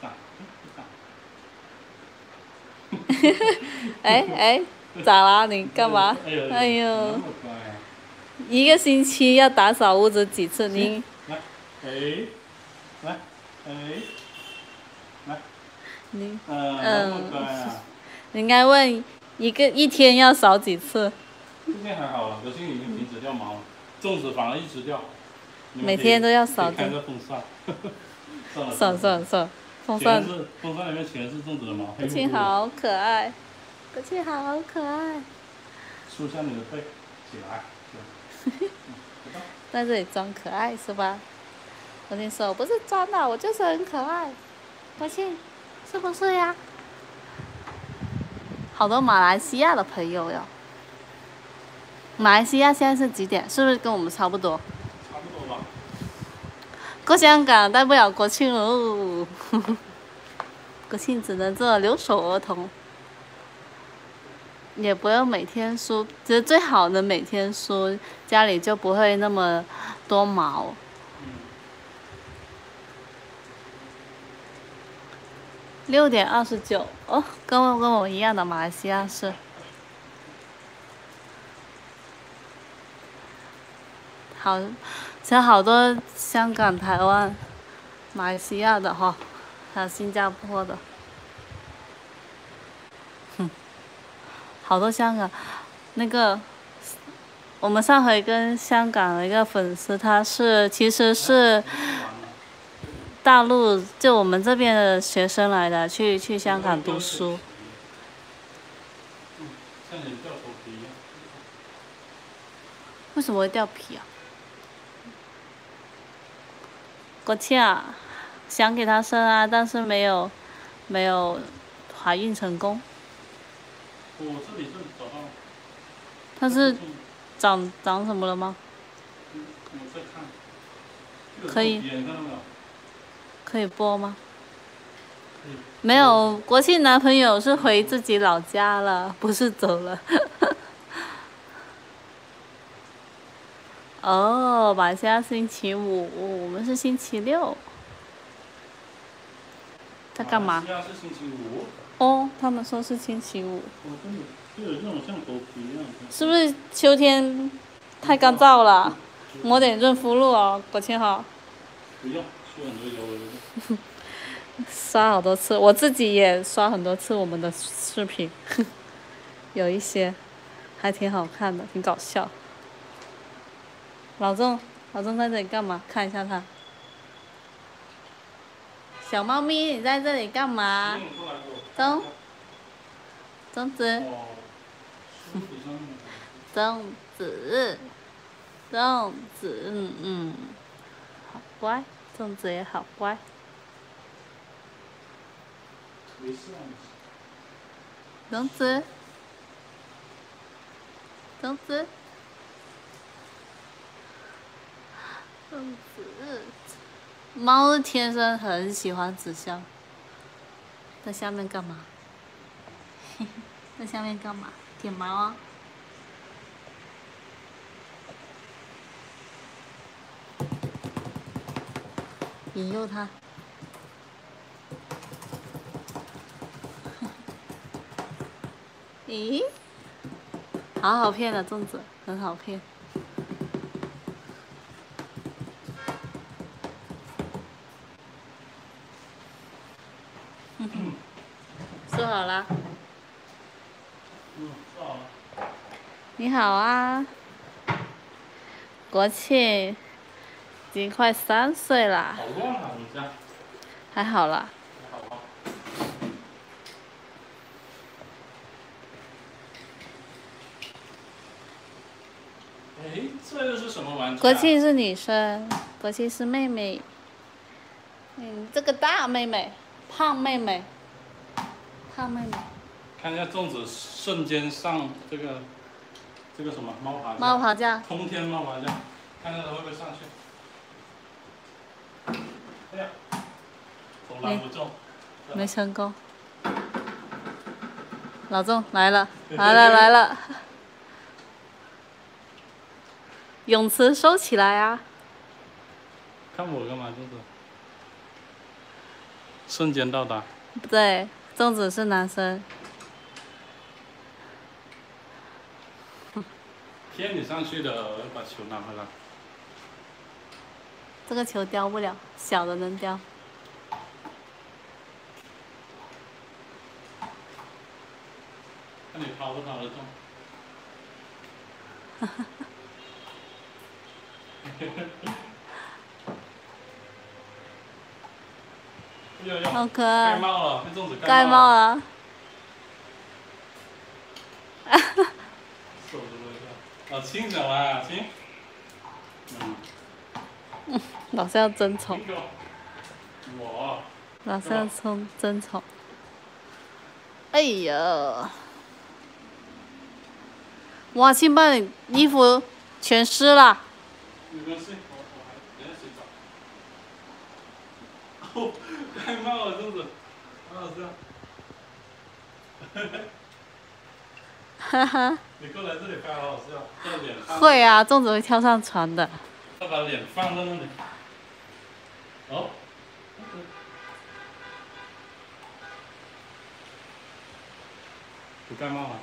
打，打。哎哎，咋啦？你干嘛？哎呦！一个星期要打扫屋子几次？你来，哎，来，哎，来，你嗯！你应该问一个一天要扫几次？最近还好了，可是已经停止掉毛了，粽子反而一直掉。每天都要扫地可以开个风扇。算了算了算了，风全扇。是风扇里面全是粽子的毛。好可爱，国庆好可爱，梳下你的背，起来。(laughs) 在这里装可爱是吧？我跟你说：“我不是装的，我就是很可爱。”国庆，是不是呀？好多马来西亚的朋友哟。马来西亚现在是几点？是不是跟我们差不多？过香港带不了国庆哦，国庆只能做留守儿童，也不用每天梳，其实最好的每天梳，家里就不会那么多毛。六点二十九哦，跟我跟我一样的马来西亚是。好，像好多香港、台湾、马来西亚的哈，还有新加坡的，哼，好多香港，那个，我们上回跟香港的一个粉丝，他是其实是大陆，就我们这边的学生来的，去去香港读书。为什么会掉皮啊？国庆啊，想给他生啊，但是没有，没有怀孕成功。我这里是找到。他是长长什么了吗？我在看。可以。可以播吗？没有，国庆男朋友是回自己老家了，不是走了。哦，马来西亚星期五，我们是星期六。在干嘛？是星期五。哦，他们说是星期五。哦，真的，就有那种像狗皮一样。是不是秋天太干燥了？抹点润肤露哦，国庆好。不用，刷很多油。刷好多次，我自己也刷很多次我们的视频，(laughs) 有一些还挺好看的，挺搞笑。老钟，老钟在这里干嘛？看一下他。小猫咪，你在这里干嘛？钟，钟子，钟子，钟子，嗯嗯，好乖，钟子也好乖。钟子，钟子。子，猫天生很喜欢纸箱，在下面干嘛？(laughs) 在下面干嘛？舔毛啊！引诱它。(laughs) 咦？好好骗的粽子，很好骗。说好了。嗯，做好了。你好啊。国庆，已经快三岁了。好乱啊，你家。还好啦。还好吧。哎，这又是什么玩具？国庆是女生，国庆是妹妹。嗯，这个大妹妹，胖妹妹。胖妹妹，看一下粽子瞬间上这个这个什么猫爬架，猫爬架，通天猫爬架，看看它会不会上去。哎呀，总拦不中，没成功。老钟来了，来了来了，泳池收起来啊！看我干嘛，粽子？瞬间到达。不对。粽子是男生。骗你上去的，我要把球拿回来。这个球叼不了，小的能叼。看你抛不抛得中。哈哈。好可爱，盖帽了，哈哈，好轻巧啊，轻，嗯，老是要争宠，(laughs) 我，老是要争争宠，哎呀，哇，亲爸，衣服全湿了。(laughs) 太慢了，粽子，好好笑。哈哈，你过来这里拍好好笑，把脸放。会啊，粽子会跳上船的。要把脸放在那里。哦。不盖帽吗？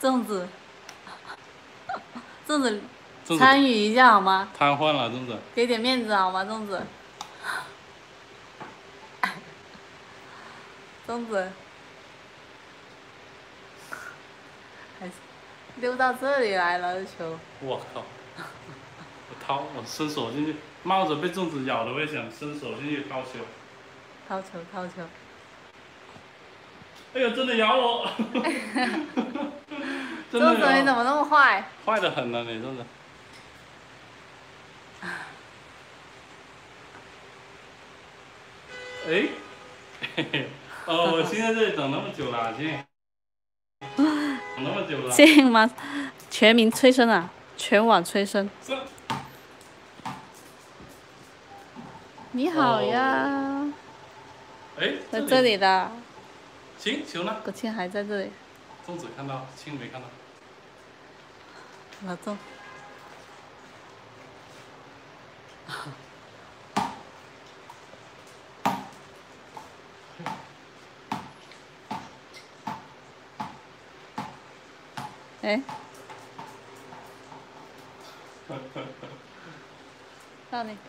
粽子，粽子粽子参与一下好吗？瘫痪了，粽子。给点面子好吗，粽子？粽子，还溜到这里来了球。我靠！我掏，我伸手进去，冒着被粽子咬了，我也想伸手进去掏球。掏球，掏球！哎呀，真的咬我！(laughs) 真的粽子，你怎。么那么坏？坏的很呢，你粽子。哎，嘿嘿，哦，我现在这里等那么久了，亲。等那么久了。(laughs) 信吗？全民催生啊！全网催生。你好呀，哎，在这里的，行，球呢？国庆还在这里。粽子看到，青没看到。老粽，(laughs) 哎，(laughs) 到你。(laughs)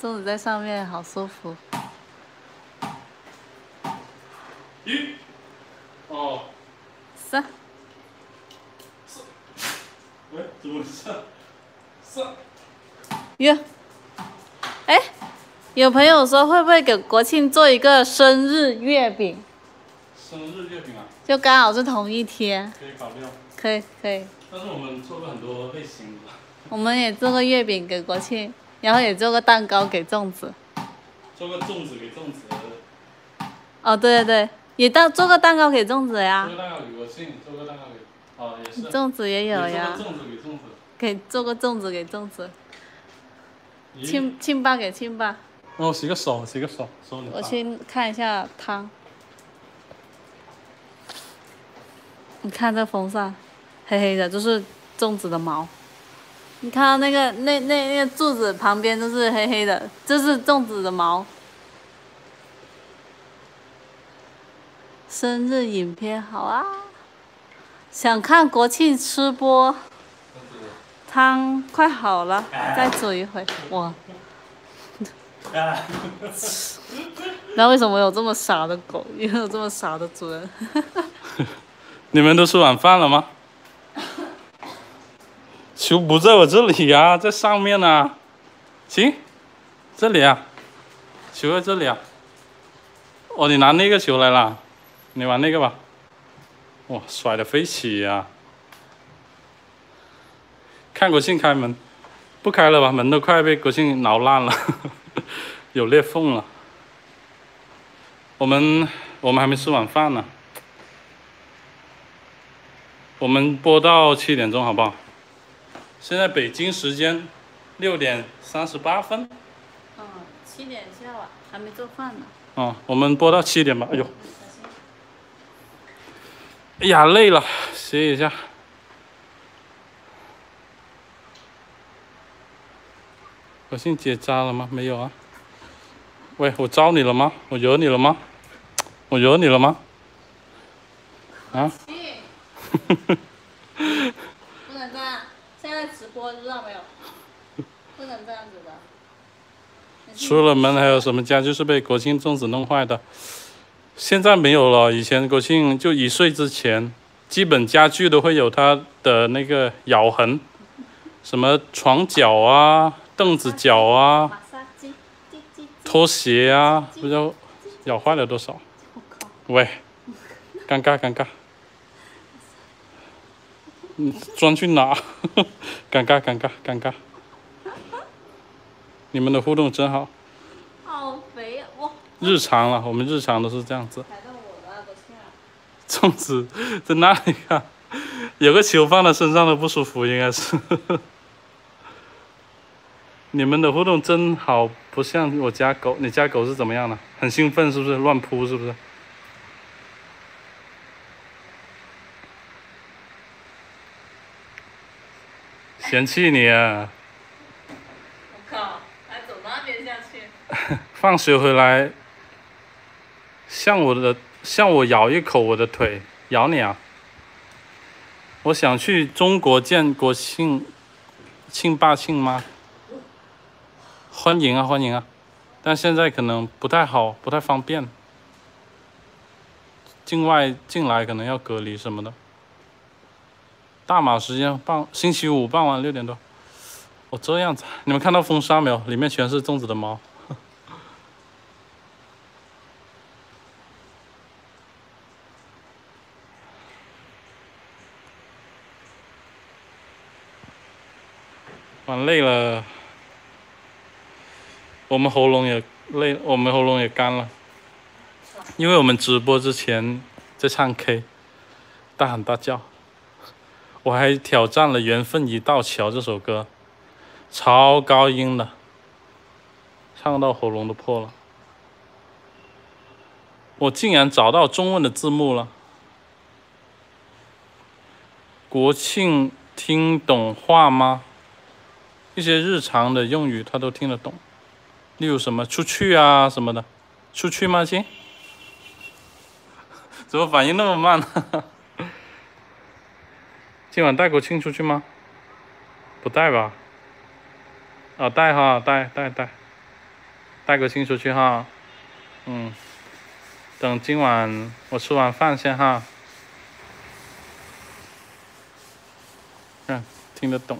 粽子在上面好舒服。一，哦，三，哎，怎么上？上。哟，哎，有朋友说会不会给国庆做一个生日月饼？生日月饼啊，就刚好是同一天，可以考虑哦。可以可以。但是我们做过很多类型的，我们也做个月饼给国庆，然后也做个蛋糕给粽子。做个粽子给粽子，哦，对对对，也蛋做个蛋糕给粽子呀做呀个，蛋糕给国庆，做个蛋糕给，哦也是。粽子也有呀，粽子给粽子。给做个粽子给粽子，咦庆庆爸给亲爸。哦，洗个手，洗个手，手里我烫去看一下汤。你看这风扇，黑黑的，就是粽子的毛。你看到那个那那那个柱子旁边都是黑黑的，这是粽子的毛。生日影片好啊！想看国庆吃播，汤快好了，再煮一会。哇！(laughs) 那，为什么有这么傻的狗，也有这么傻的主人？(laughs) 你们都吃晚饭了吗？球不在我这里呀、在上面呢、行，这里啊，球在这里啊。哦，你拿那个球来了，你玩那个吧。哇，甩的飞起呀、看国庆开门，不开了吧？门都快被国庆挠烂了，有裂缝了。我们我们还没吃晚饭呢。我们播到七点钟好不好？现在北京时间六点三十八分。嗯，七点下了，还没做饭呢。哦，我们播到七点吧。哎呦，哎呀，累了，歇一下。我信结扎了吗？没有啊。喂，我招你了吗？我惹你了吗？我惹你了吗？啊？不能这样，现在直播知道没有？不能这样子的。出了门还有什么家具是被国庆粽子弄坏的？现在没有了，以前国庆就一岁之前，基本家具都会有它的那个咬痕，什么床脚啊、凳子脚啊。拖鞋啊，不知道咬坏了多少。喂，尴尬尴尬，你钻去哪？(laughs) 尴尬尴尬尴尬，你们的互动真好。好肥啊！哇，日常了，我们日常都是这样子。粽子在那里啊？有个球放在身上都不舒服，应该是。你们的互动真好，不像我家狗。你家狗是怎么样的？很兴奋是不是？乱扑是不是？嫌弃你啊！我靠，还走那边下去？(laughs) 放学回来，向我的向我咬一口我的腿，咬你啊！我想去中国见国庆，庆爸庆妈。欢迎啊，欢迎啊！但现在可能不太好，不太方便。境外进来可能要隔离什么的。大马时间傍星期五傍晚六点多。哦，这样子，你们看到风沙没有？里面全是粽子的毛。(laughs) 玩累了。我们喉咙也累，我们喉咙也干了，因为我们直播之前在唱 K，大喊大叫，我还挑战了《缘分一道桥》这首歌，超高音的，唱到喉咙都破了，我竟然找到中文的字幕了，国庆听懂话吗？一些日常的用语他都听得懂。例如什么出去啊什么的，出去吗亲？(laughs) 怎么反应那么慢呢？(laughs) 今晚带国庆出去吗？不带吧？啊带哈带带带，带国庆出去哈。嗯，等今晚我吃完饭先哈。嗯，听得懂。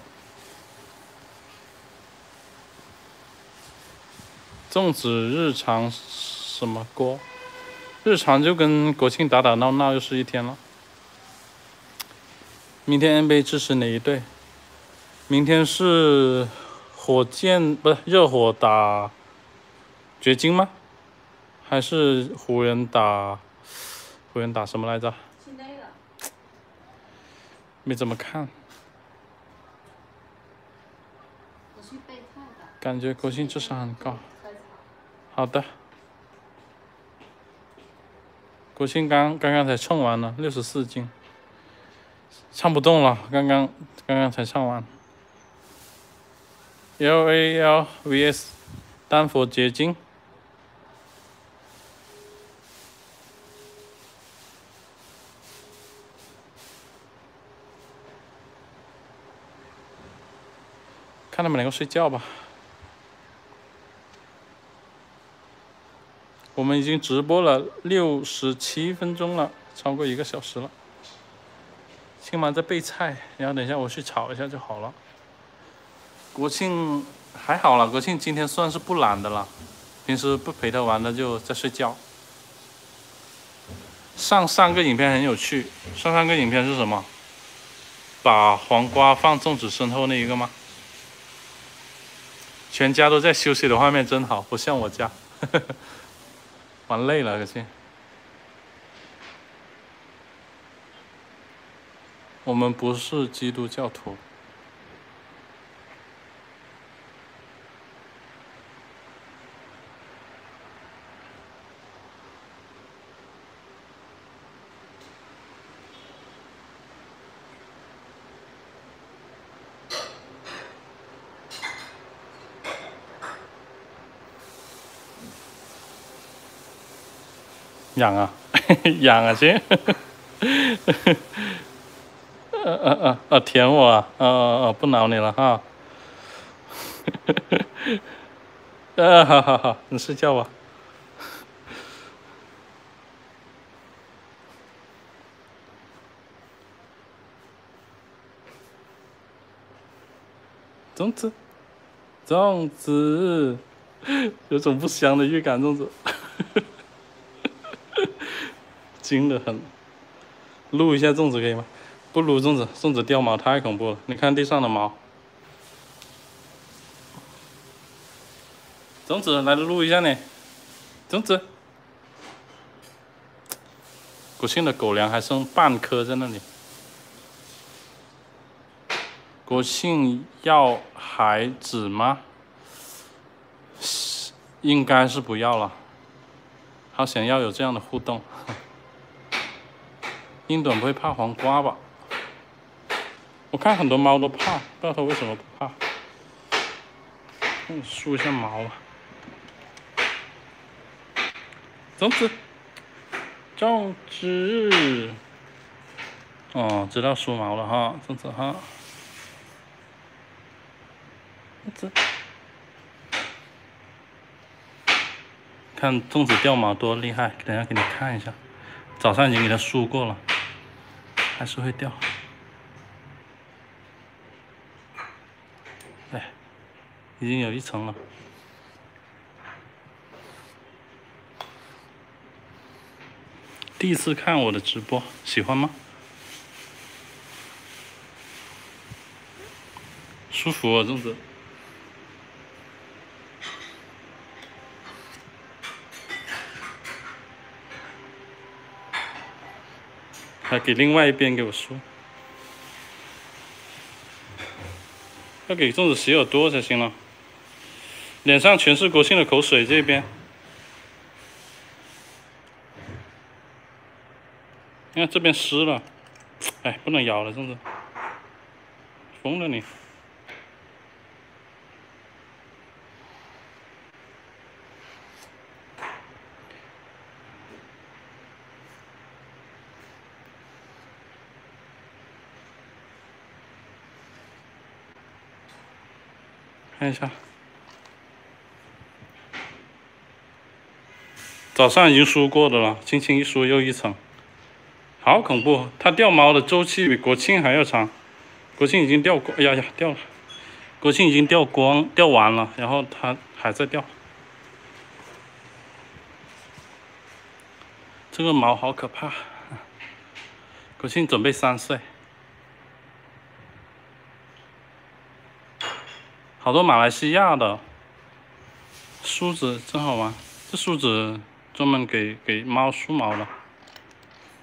粽子日常什么过？日常就跟国庆打打闹闹又是一天了。明天 NBA 支持哪一队？明天是火箭不是热火打掘金吗？还是湖人打湖人打什么来着？没怎么看。感觉国庆智商很高。好的，国庆刚刚刚才称完了六十四斤，唱不动了，刚刚刚刚才唱完。L A L V S，丹佛结晶，看他们两个睡觉吧。我们已经直播了六十七分钟了，超过一个小时了。青妈在备菜，然后等一下我去炒一下就好了。国庆还好了，国庆今天算是不懒的了，平时不陪他玩的就在睡觉。上上个影片很有趣，上上个影片是什么？把黄瓜放粽子身后那一个吗？全家都在休息的画面真好，不像我家。玩累了，可惜。我们不是基督教徒。痒啊，痒啊，行。呃呃呃呃，舔我啊，呃呃呃，不挠你了哈。呃，好好好，你睡觉吧。粽子，粽子，有种不祥的预感，粽子。精的很，撸一下粽子可以吗？不撸粽子，粽子掉毛太恐怖了。你看地上的毛。粽子来撸一下呢，粽子。国庆的狗粮还剩半颗在那里。国庆要孩子吗？应该是不要了。好想要有这样的互动。英短不会怕黄瓜吧？我看很多猫都怕，不知道它为什么不怕。你梳一下毛吧。粽子，粽子。哦，知道梳毛了哈，粽子哈。看粽子掉毛多厉害，等下给你看一下。早上已经给它梳过了，还是会掉。哎，已经有一层了。第一次看我的直播，喜欢吗？舒服啊，粽子。还给另外一边给我梳，要给粽子洗耳朵才行了。脸上全是国庆的口水，这边，你看这边湿了，哎，不能咬了，粽子，疯了你。看一下，早上已经梳过的了，轻轻一梳又一层，好恐怖！它掉毛的周期比国庆还要长，国庆已经掉光，哎呀呀，掉了！国庆已经掉光掉完了，然后它还在掉，这个毛好可怕！国庆准备三岁。好多马来西亚的梳子真好玩，这梳子专门给给猫梳毛的。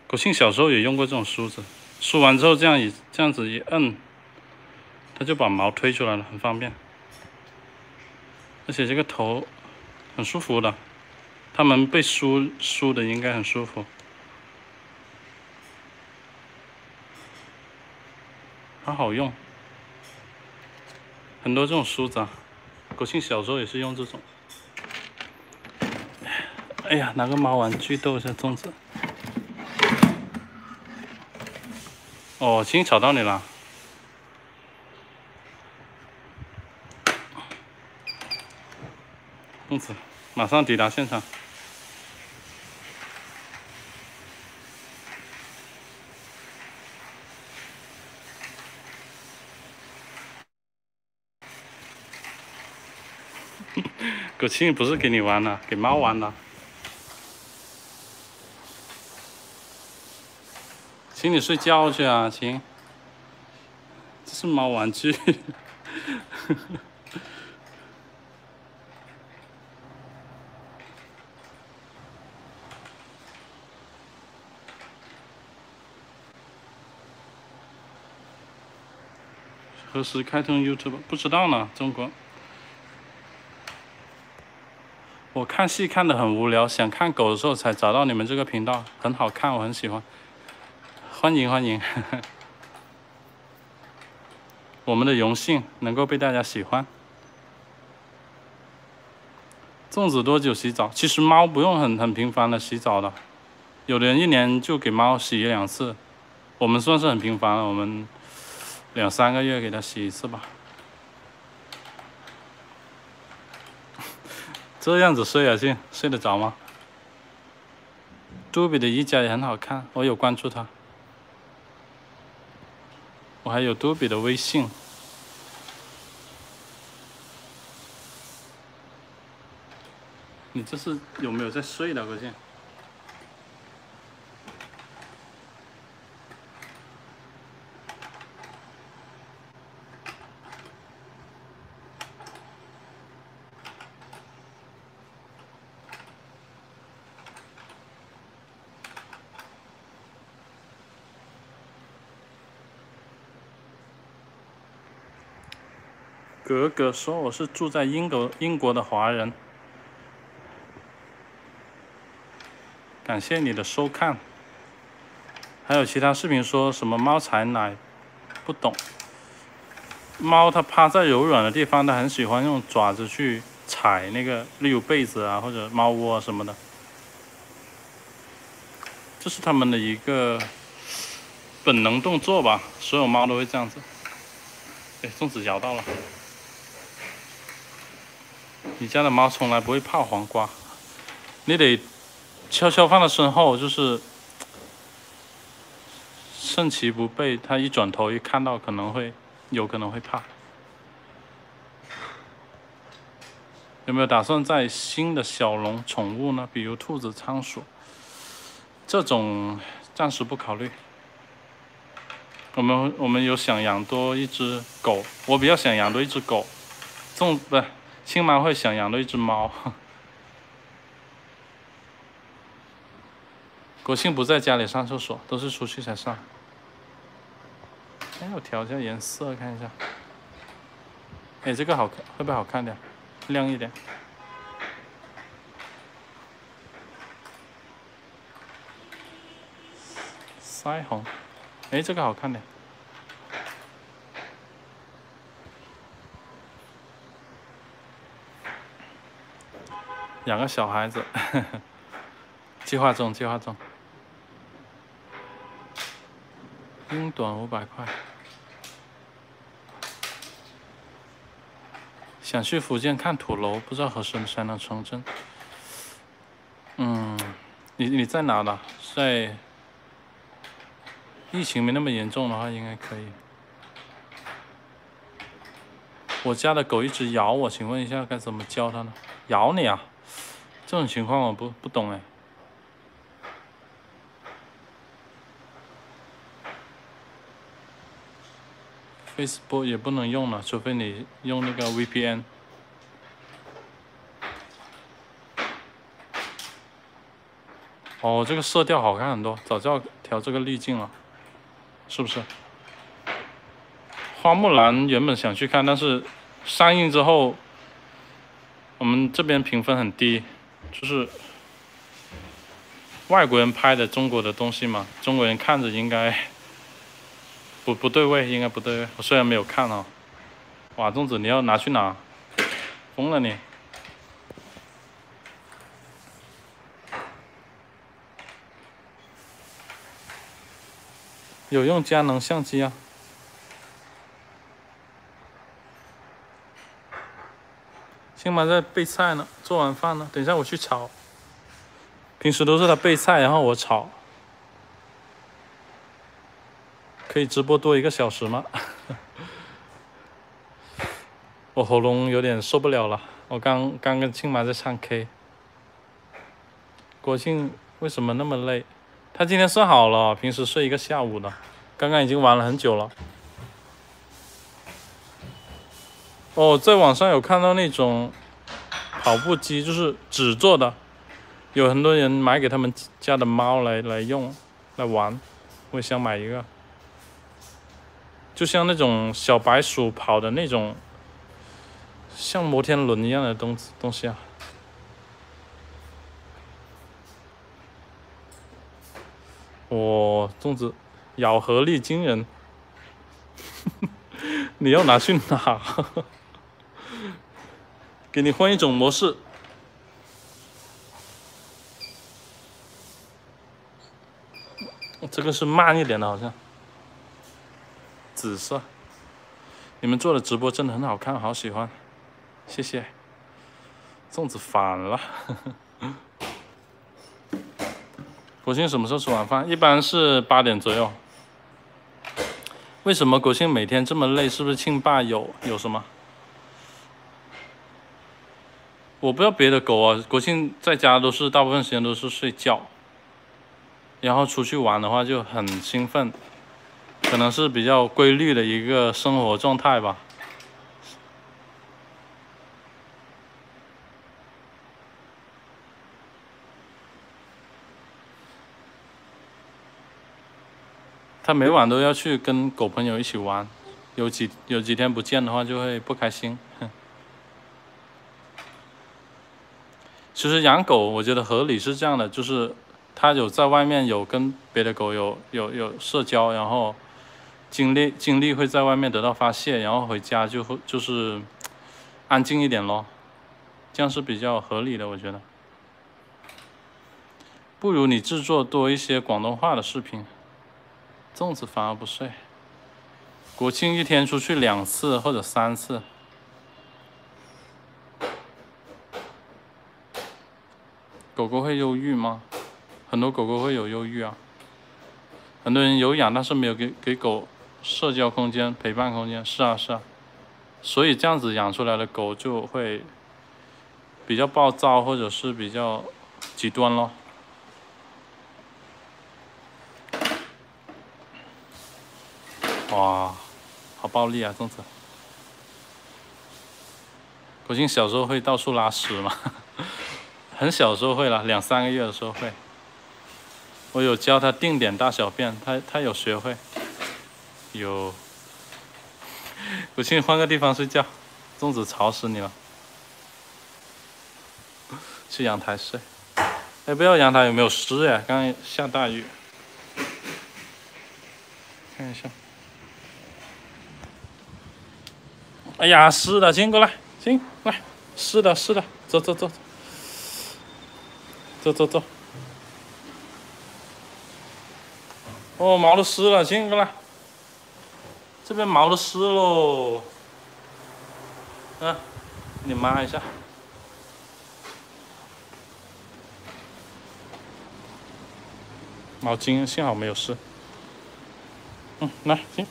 国庆小时候也用过这种梳子，梳完之后这样一这样子一摁，它就把毛推出来了，很方便。而且这个头很舒服的，它们被梳梳的应该很舒服，很好用。很多这种梳子，啊，国庆小时候也是用这种。哎呀，拿个猫玩具逗一下粽子。哦，亲吵到你了。粽子，马上抵达现场。国庆不是给你玩的，给猫玩的。请你睡觉去啊，亲。这是猫玩具。(laughs) 何时开通 YouTube？不知道呢，中国。我看戏看的很无聊，想看狗的时候才找到你们这个频道，很好看，我很喜欢。欢迎欢迎，(laughs) 我们的荣幸能够被大家喜欢。粽子多久洗澡？其实猫不用很很频繁的洗澡的，有的人一年就给猫洗一两次，我们算是很频繁了，我们两三个月给它洗一次吧。这样子睡啊，亲，睡得着吗？杜比的衣架也很好看，我有关注他，我还有杜比的微信。你这是有没有在睡的，国庆？格格说我是住在英国英国的华人。感谢你的收看。还有其他视频说什么猫踩奶，不懂。猫它趴在柔软的地方，它很喜欢用爪子去踩那个，例如被子啊或者猫窝什么的。这是它们的一个本能动作吧，所有猫都会这样子。哎，粽子咬到了。你家的猫从来不会怕黄瓜，你得悄悄放到身后，就是趁其不备，它一转头一看到，可能会有可能会怕。有没有打算在新的小笼宠物呢？比如兔子、仓鼠？这种暂时不考虑。我们我们有想养多一只狗，我比较想养多一只狗。种不是，青妈会想养多一只猫。(laughs) 国庆不在家里上厕所，都是出去才上。哎，我调一下颜色看一下。哎，这个好看，会不会好看点？亮一点。腮红，哎，这个好看点。养个小孩子，(laughs) 计划中，计划中。英短五百块。想去福建看土楼，不知道何时才能成真。嗯，你你在哪呢？在。疫情没那么严重的话，应该可以。我家的狗一直咬我，请问一下该怎么教它呢？咬你啊？这种情况我不不懂哎。Facebook 也不能用了，除非你用那个 VPN。哦，这个色调好看很多，早就要调这个滤镜了。是不是？花木兰原本想去看，但是上映之后，我们这边评分很低，就是外国人拍的中国的东西嘛，中国人看着应该 (laughs) 不不对味，应该不对味。我虽然没有看哦，哇，粽子你要拿去哪？疯了你！有用佳能相机啊！青妈在备菜呢，做完饭呢，等一下我去炒。平时都是他备菜，然后我炒。可以直播多一个小时吗？(laughs) 我喉咙有点受不了了，我刚刚跟青妈在唱 K。国庆为什么那么累？他今天睡好了，平时睡一个下午的，刚刚已经玩了很久了。哦，在网上有看到那种跑步机，就是纸做的，有很多人买给他们家的猫来来用，来玩。我也想买一个，就像那种小白鼠跑的那种，像摩天轮一样的东东西啊。哇，粽子咬合力惊人，(laughs) 你要拿去哪？给你换一种模式，这个是慢一点的，好像紫色。你们做的直播真的很好看，好喜欢，谢谢。粽子反了。(laughs) 国庆什么时候吃晚饭？一般是八点左右。为什么国庆每天这么累？是不是庆爸有有什么？我不知道别的狗啊，国庆在家都是大部分时间都是睡觉，然后出去玩的话就很兴奋，可能是比较规律的一个生活状态吧。他每晚都要去跟狗朋友一起玩，有几有几天不见的话，就会不开心。其实养狗，我觉得合理是这样的，就是它有在外面有跟别的狗有有有社交，然后精力精力会在外面得到发泄，然后回家就会就是安静一点咯，这样是比较合理的，我觉得。不如你制作多一些广东话的视频。粽子反而不睡。国庆一天出去两次或者三次。狗狗会忧郁吗？很多狗狗会有忧郁啊。很多人有养，但是没有给给狗社交空间、陪伴空间。是啊，是啊。所以这样子养出来的狗就会比较暴躁，或者是比较极端咯。哇，好暴力啊，这样子！国庆小时候会到处拉屎吗？很小时候会了，两三个月的时候会。我有教他定点大小便，他他有学会。有。国庆换个地方睡觉，粽子吵死你了。去阳台睡。哎，不要阳台有没有湿呀？刚刚下大雨。看一下。哎呀，湿的，亲，过来，亲，来，湿的，湿的，走走走，走走走。哦，毛都湿了，亲，过来，这边毛都湿喽。嗯，你抹一下。毛巾幸好没有湿。嗯，来，亲。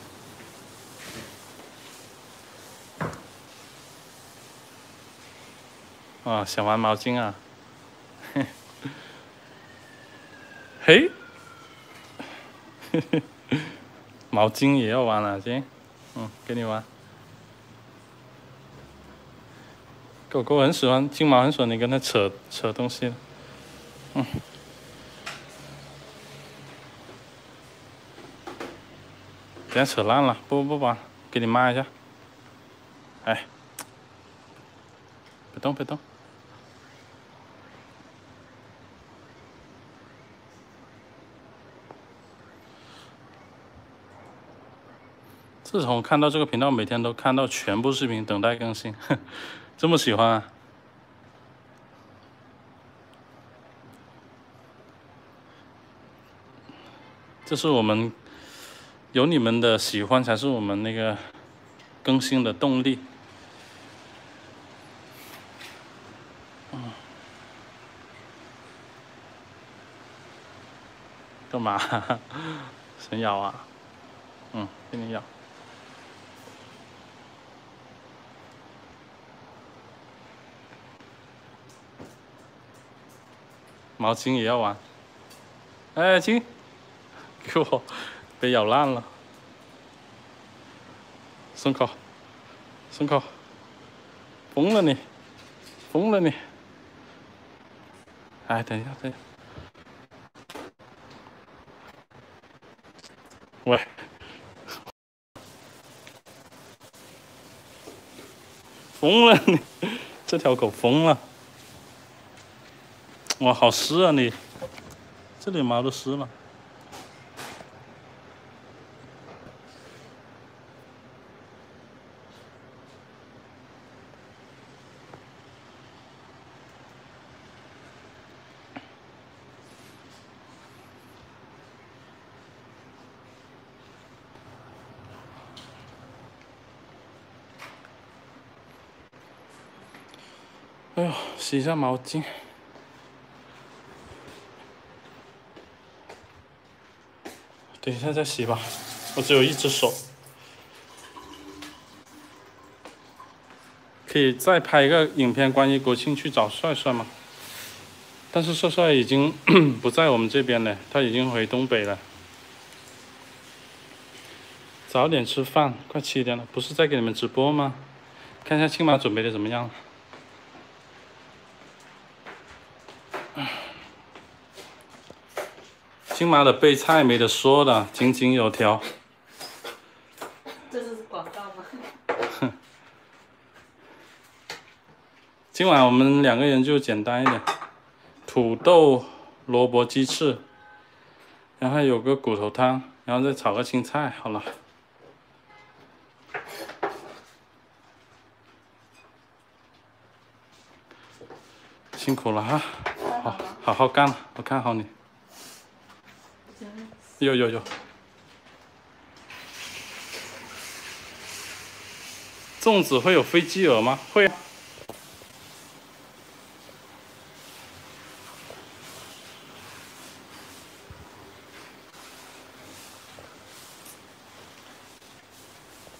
啊，想玩毛巾啊？嘿，(laughs) 毛巾也要玩了，行，嗯，给你玩。狗狗很喜欢金毛，很喜欢你跟它扯扯东西，嗯。别扯烂了，不不不，给你抹一下。哎，别动，别动。自从看到这个频道，每天都看到全部视频，等待更新，(laughs) 这么喜欢啊！这是我们有你们的喜欢，才是我们那个更新的动力。干嘛？(laughs) 想咬啊？嗯，给你咬。毛巾也要玩，哎，亲，给我，被咬烂了，松口，松口，疯了你，疯了你，哎，等一下，等一下，喂，疯了你，这条狗疯了。哇，好湿啊你！这里毛都湿了。哎呦，洗一下毛巾。等一下再洗吧，我只有一只手。可以再拍一个影片，关于国庆去找帅帅吗？但是帅帅已经 (coughs) 不在我们这边了，他已经回东北了。早点吃饭，快七点了，不是在给你们直播吗？看一下青马准备的怎么样。新妈的备菜没得说的，井井有条。这是广告吗？哼。(laughs) 今晚我们两个人就简单一点，土豆、萝卜、鸡翅，然后有个骨头汤，然后再炒个青菜，好了。辛苦了哈，好，好好干，我看好你。有有有。粽子会有飞机蛾吗？会。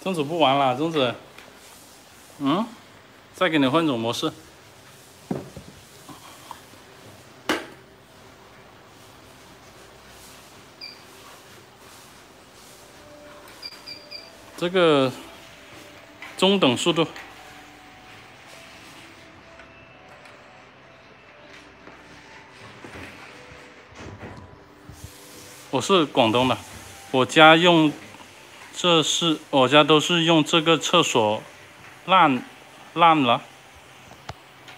粽子不玩了，粽子。嗯，再给你换种模式。这个中等速度。我是广东的，我家用，这是我家都是用这个厕所，烂烂了，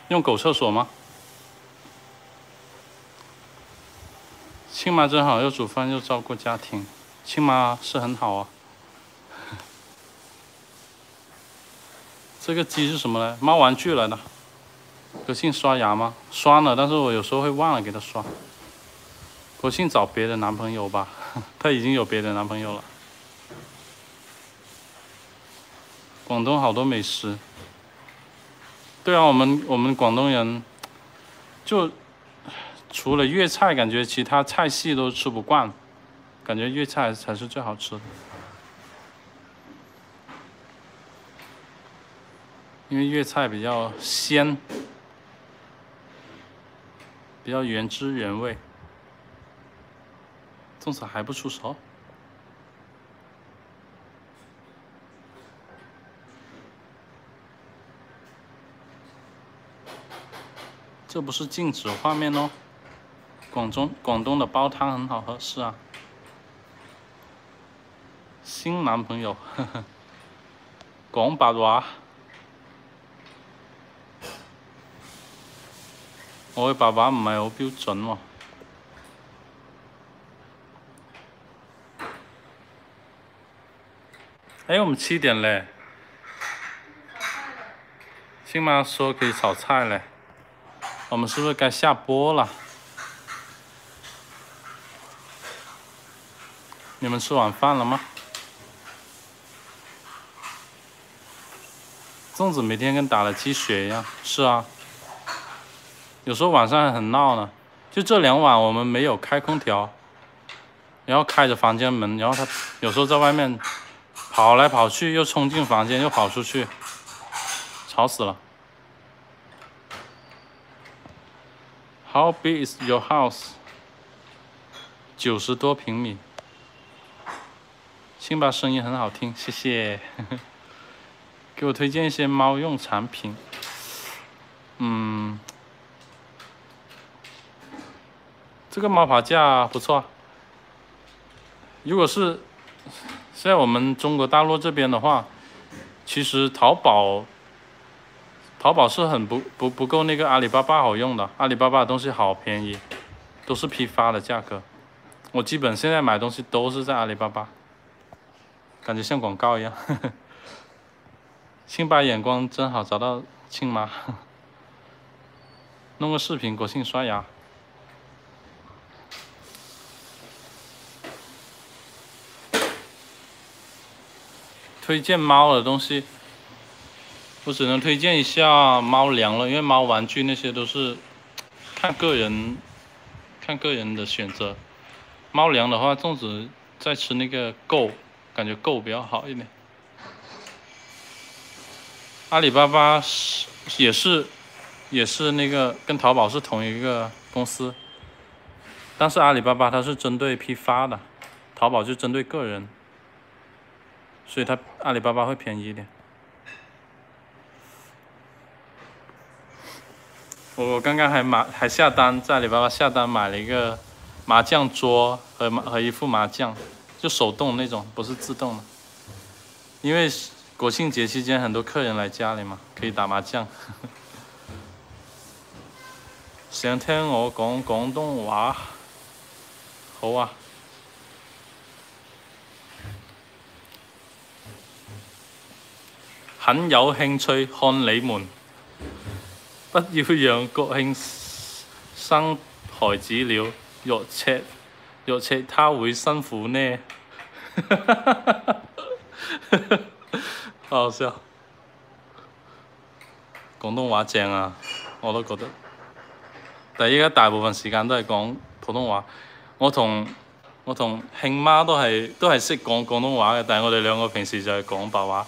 用狗厕所吗？亲妈真好，又煮饭又照顾家庭，亲妈是很好啊。这个鸡是什么呢？猫玩具来的。国庆刷牙吗？刷了，但是我有时候会忘了给他刷。国庆找别的男朋友吧，(laughs) 他已经有别的男朋友了。广东好多美食。对啊，我们我们广东人，就除了粤菜，感觉其他菜系都吃不惯，感觉粤菜才是最好吃的。因为粤菜比较鲜，比较原汁原味。粽子还不出熟，这不是静止画面哦。广东广东的煲汤很好喝，是啊。新男朋友，呵 (laughs) 呵，广白话。我嘅爸爸唔系好标准喎。哎，我们七点嘞。亲妈说可以炒菜嘞，我们是不是该下播了？你们吃晚饭了吗？粽子每天跟打了鸡血一样，是啊。有时候晚上很闹呢，就这两晚我们没有开空调，然后开着房间门，然后它有时候在外面跑来跑去，又冲进房间又跑出去，吵死了。How big is your house？九十多平米。辛巴声音很好听，谢谢。(laughs) 给我推荐一些猫用产品。嗯。这个猫爬架不错，如果是在我们中国大陆这边的话，其实淘宝，淘宝是很不不不够那个阿里巴巴好用的。阿里巴巴的东西好便宜，都是批发的价格。我基本现在买东西都是在阿里巴巴，感觉像广告一样。(laughs) 亲爸眼光真好，找到亲妈，(laughs) 弄个视频，国庆刷牙。推荐猫的东西，我只能推荐一下猫粮了，因为猫玩具那些都是看个人，看个人的选择。猫粮的话，粽子在吃那个够，感觉够比较好一点。阿里巴巴是也是也是那个跟淘宝是同一个公司，但是阿里巴巴它是针对批发的，淘宝就针对个人。所以它阿里巴巴会便宜一点。我刚刚还买还下单在阿里巴巴下单买了一个麻将桌和和一副麻将，就手动那种，不是自动的。因为国庆节期间很多客人来家里嘛，可以打麻将。想听我讲广东话，好啊。很有興趣看你們，不要讓國慶生孩子了，若赤若赤他會辛苦呢。好 (laughs) 好笑，廣東話正啊，我都覺得。但係依家大部分時間都係講普通話。我同我同慶媽都係都係識講廣東話嘅，但係我哋兩個平時就係講白話。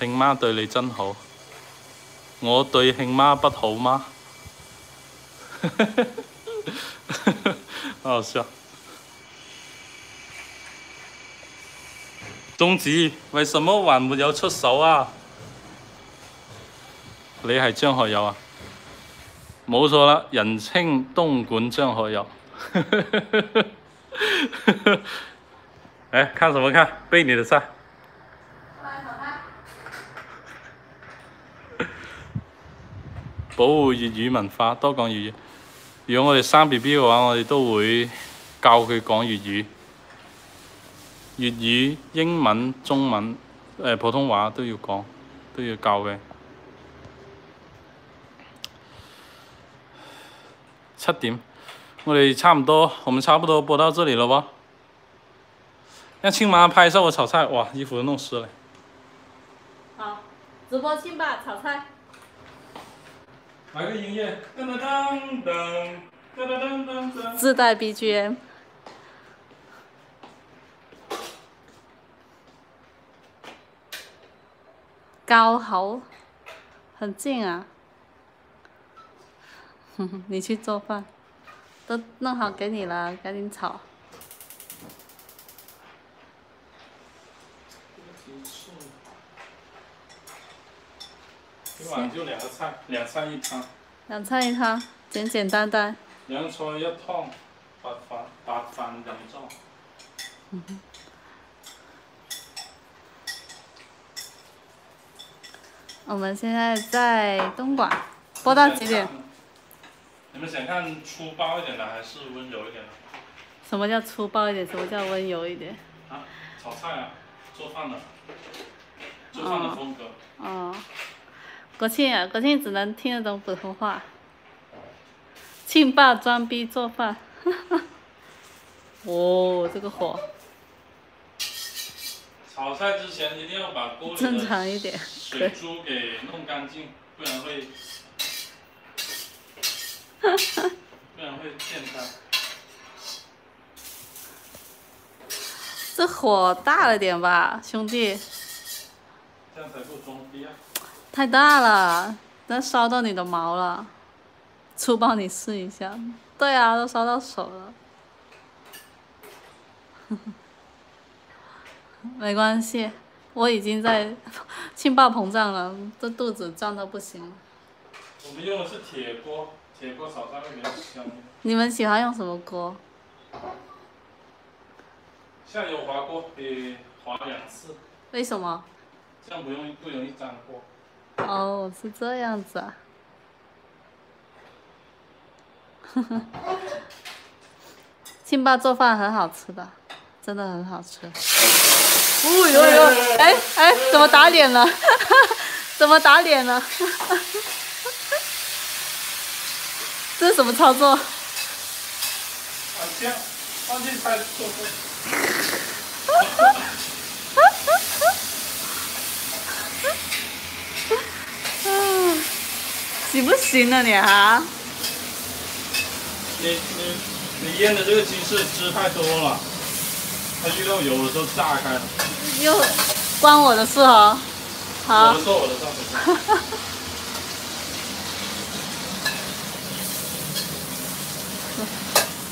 慶媽對你真好，我對慶媽不好嗎？好 (laughs) 好笑。冬子，為什麼還沒有出手啊？你係張學友啊？冇錯啦，人稱東莞張學友。(laughs) 哎，看什麼看？背你的菜。保護粵語文化，多講粵語。如果我哋生 B B 嘅話，我哋都會教佢講粵語。粵語、英文、中文、誒普通話都要講，都要教嘅。七點，我哋差唔多，我們差不多播到這裡了喎。讓親媽拍一下我炒菜，哇，衣服都弄湿了。好，直播親爸炒菜。來個音樂，噔噔噔噔，噔噔噔噔噔。自带 BGM。高好，很近啊。(laughs) 你去做饭，都弄好给你了，赶紧炒。今晚就两个菜，两菜一汤。两菜一湯，簡簡單單。兩菜一湯，白飯白飯任裝。嗯哼。我们现在在东莞，播到几点？你们想看粗暴一点的，还是温柔一点的？什么叫粗暴一点？什么叫温柔一点？啊，炒菜啊，做饭的，做饭的风格。哦。哦國慶啊，国庆只能听得懂普通话。庆爸装逼做饭，哈哈，哦，这个火。炒菜之前一定要把鍋正常一點。水珠给弄干净，不然會，(laughs) 不然會濺開。這火大了点吧，兄弟。這樣才不裝逼啊。太大了，那烧到你的毛了。粗暴，你试一下。对啊，都烧到手了。(laughs) 没关系，我已经在 (laughs) 气爆膨胀了，这肚子胀的不行了。我们用的是铁锅，铁锅炒菜会比较香。你们喜欢用什么锅？下油滑锅得滑两次。为什么？这样不用不容易粘鍋。哦，是这样子啊。亲，爸做饭很好吃的，真的很好吃。哦呦呦，哎哎，怎么打脸了？(laughs) 怎么打脸了？(laughs) 这是什么操作？放醬，放進菜做飯。行不行啊你啊？你你你腌的这个鸡翅汁太多了，它遇到油的时候炸开了。又关我的事哦。好。我的錯，我的錯。(laughs)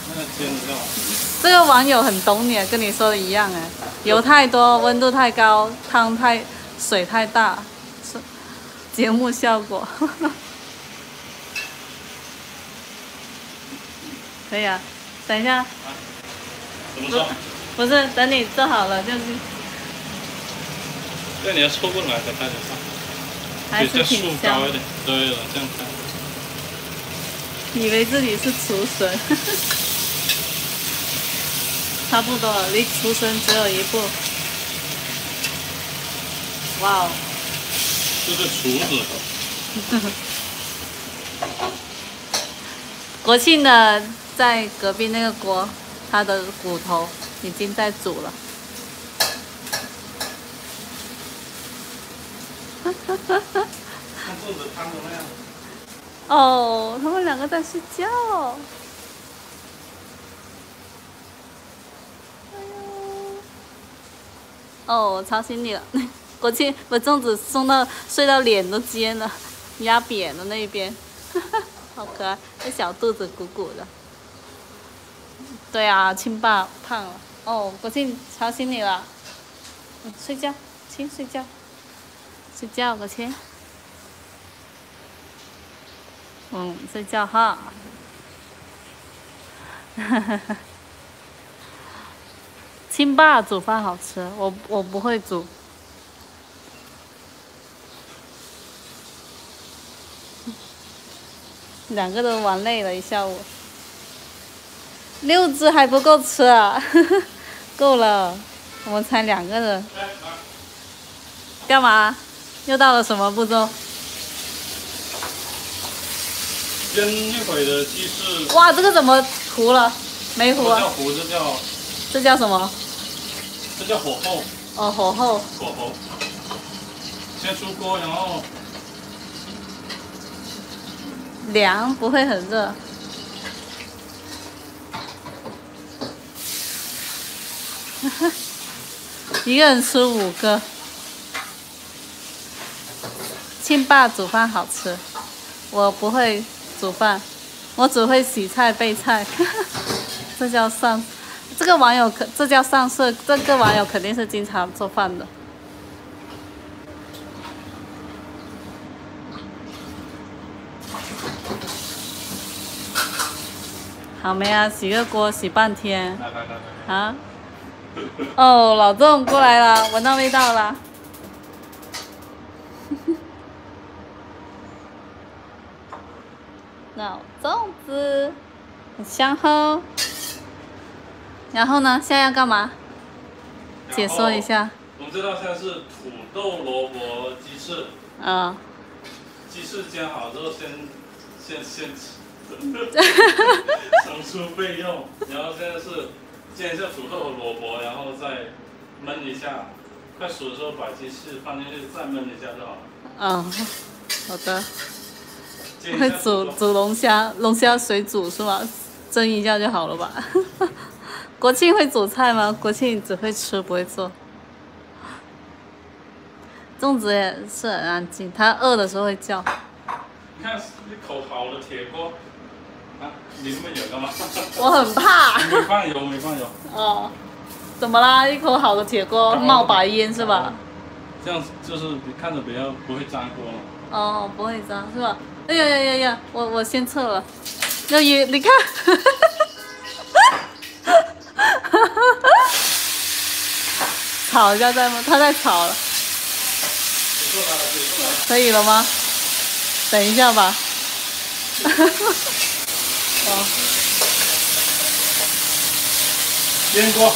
那個煎的這個網友很懂你，跟你说的一样哎，油太多，温度太高，汤太水太大，是节目效果。可以啊，等一下。啊？怎么说？不是，等你做好了就是。那你要抽過來再開始放。还是挺香高一。点。对了，这样看。以为自己是厨神，(laughs) 差不多了，离厨神只有一步。哇哦，这是厨子，(laughs) 国庆的在隔壁那个锅，它的骨头已经在煮了。哦，他们两个在睡觉。哎呦，哦，吵醒你了。(laughs) 国庆把粽子送到睡到脸都尖了，压扁了那一边，(laughs) 好可爱，那小肚子鼓鼓的。对啊，亲爸胖了。哦，国庆吵醒你了。嗯，睡觉，亲睡觉，睡觉，国庆。嗯，睡觉哈。(laughs) 亲爸煮饭好吃，我我不会煮。两个都玩累了一下午，六只还不够吃啊，(laughs) 够了，我们才两个人。干嘛？又到了什么步骤？煎一会的鸡翅，哇，这个怎么糊了？没糊啊不叫？糊，这叫这叫什么？这叫火候，哦，火候。火候。先出锅，然后凉不会很热。(laughs) 一个人吃五个。亲爸煮饭好吃，我不会煮饭，我只会洗菜备菜。(laughs) 这叫上，这个网友可这叫上色，这个网友肯定是经常做饭的。好没啊，洗个锅洗半天来来来来，啊！哦，老郑过来了，闻到味道了。(laughs) 老粽子，很香哦。然后呢，现在要干嘛？解说一下。我们这道菜是土豆萝卜鸡翅，啊、鸡翅煎好之后先先先省 (laughs) (laughs) 出备用，然后现在是煎一下土豆和萝卜，然后再焖一下，快熟的时候把鸡翅放进去，再焖一下就好了。嗯，好的。会煮煮龙虾，龙虾水煮是吗？蒸一下就好了吧？(laughs) 国庆会煮菜吗？国庆只会吃不会做。粽子也是很安静，它饿的时候会叫。你看一口好的铁锅，啊，里面有干嘛？(laughs) 我很怕。没放油，没放油，哦，怎么啦？一口好的铁锅冒白烟是吧？这样就是看着比较不会粘锅嘛。哦，不会脏是吧？哎呀呀呀呀！我我先撤了。要也你看，(laughs) 吵一下在吗？他在吵了，你做来了，自己做来了。可以了吗？等一下吧。(laughs) 哦，煎锅，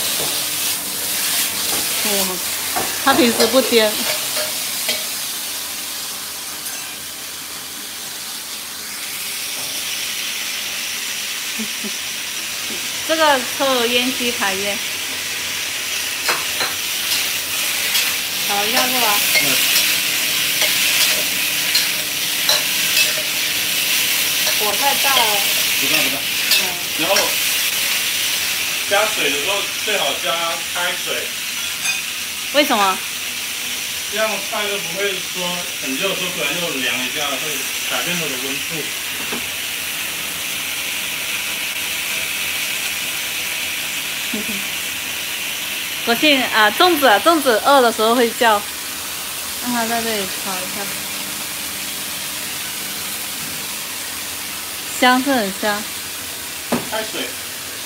嗯，他平时不颠。(laughs) 这个抽烟机排烟，炒一下是吧？嗯，火太大了。不大不大。嗯，然后加水的时候最好加开水，为什么？这样菜就不会说很热的时候突然又凉一下，会改变它的温度。(laughs) 国庆啊，粽子啊，粽子饿的时候会叫，让它在这里炒一下，香是很香开水，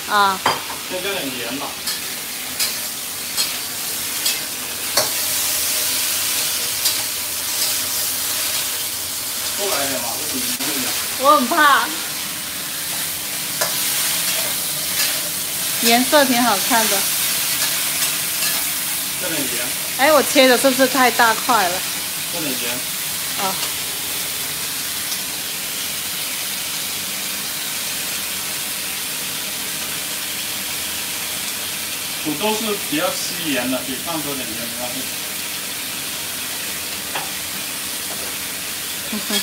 啊。先加点盐吧。多来一点吧，我怎么点？我很怕。颜色挺好看的。这点盐，哎，我切的是不是太大块了？这点盐。哦。土豆是比较吸盐的，可以放多点盐没关系。嗯哼。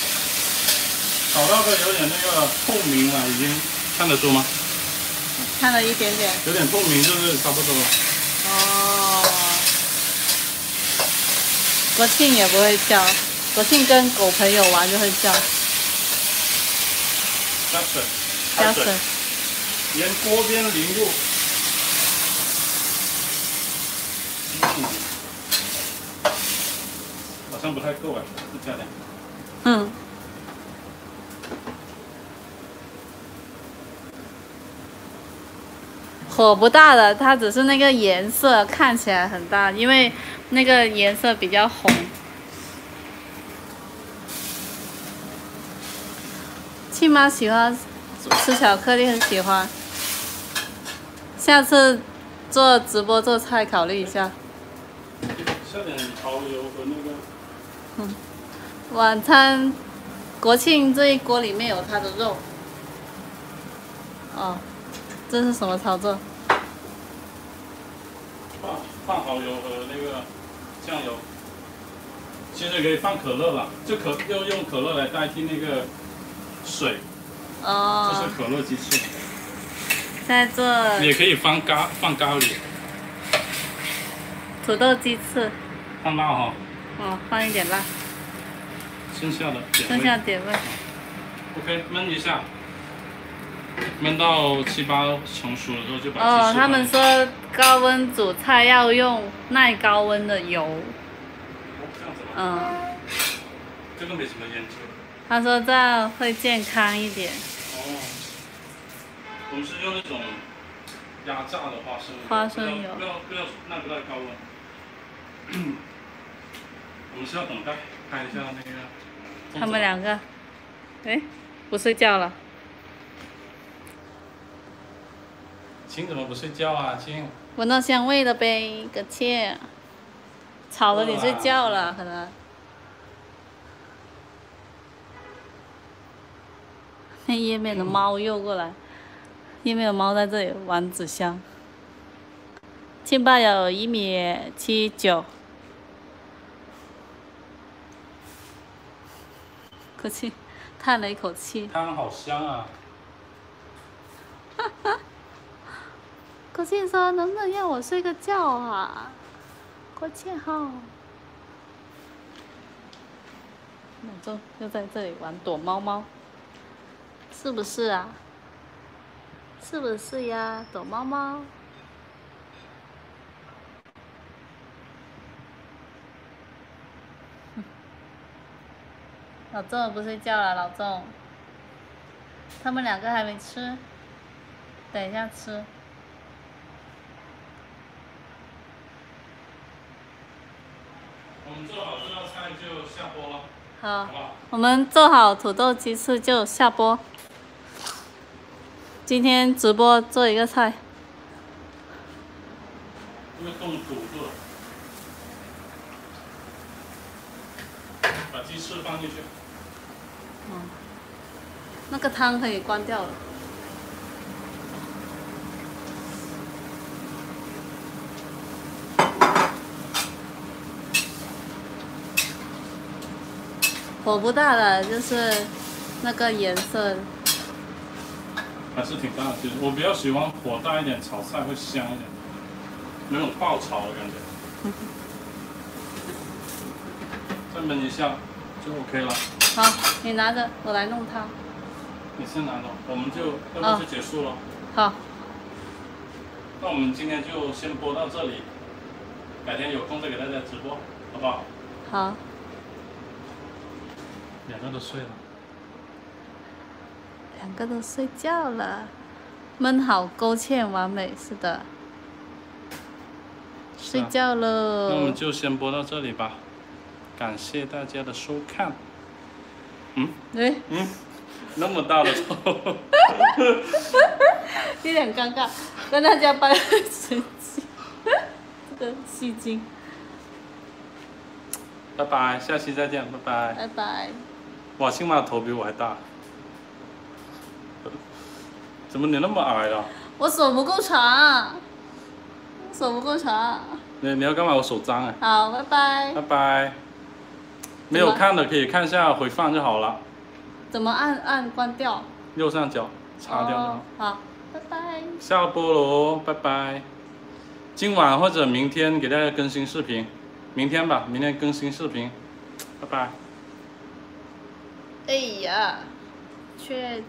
炒到个有点那个透明了，已经看得出吗？看了一点点。有点透明就是差不多了。哦。国庆也不会叫，国庆跟狗朋友玩就会叫。加水。加水。沿锅边淋入。像不太够哎，再加点。嗯。火不大的，它只是那个颜色看起来很大，因为那个颜色比较红。亲妈喜欢吃巧克力，很喜欢。下次做直播做菜，考虑一下。下点蚝油和那个。嗯。晚餐，国庆这一锅里面有它的肉。哦。这是什么操作？放放蚝油和那个酱油，现在可以放可乐了，就可要用可乐来代替那个水。哦。这是可乐鸡翅。在做。也可以放咖放咖喱。土豆鸡翅。放辣哈。哦，放一点辣。剩下的点。剩下点味。OK，焖一下。焖到七八成熟了之后就把哦，他们说高温煮菜要用耐高温的油。这样子吗？嗯。这个没什么研究。他说这样会健康一点。哦。我们是用那种压榨的花生。花生油。不要不要耐不耐高温。(coughs) 我们是要等待看一下那个。他们两个，哎，不睡觉了。亲怎么不睡觉啊，亲？闻到香味了呗，个切。吵了你睡觉了，可能。那页面的猫又过来，页面的猫在这里玩纸箱。亲爸有一米七九。可气，(laughs) 叹了一口气。汤好香啊。哈哈。国庆说：“能不能让我睡个觉啊？”国庆好。老周又在这里玩躲猫猫，是不是啊？是不是呀？躲猫猫。老周不睡觉了，老郑。他们两个还没吃，等一下吃。我们做好这道菜就下播了。好，我们做好土豆鸡翅就下播。今天直播做一个菜。这个冻土豆。把鸡翅放进去。嗯。那个汤可以关掉了。火不大的，就是那个颜色。还是挺大的，其实我比较喜欢火大一点，炒菜会香一点，那种爆炒的感觉。(laughs) 再焖一下就 OK 了。好，你拿着，我来弄它。你先拿着，我们就要不就结束了。好。那我们今天就先播到这里，改天有空再给大家直播，好不好？好。两个都睡了，两个都睡觉了，焖好勾芡完美，是的，睡觉喽。那我们就先播到这里吧，感谢大家的收看，嗯哎，嗯，那么大的头，(laughs) 有点尴尬，跟大家掰神经，这个戏精，拜拜，下期再见，拜拜。拜拜。哇，青蛙的头比我还大，怎么你那么矮啊？我手不够长，手不够长。你你要干嘛？我手脏哎。好，拜拜拜。拜。没有看的可以看一下回放就好了，怎么按按关掉？右上角擦掉。好，拜拜。下播喽，拜拜。今晚或者明天给大家更新视频，明天吧，明天更新视频，拜拜。哎呀，确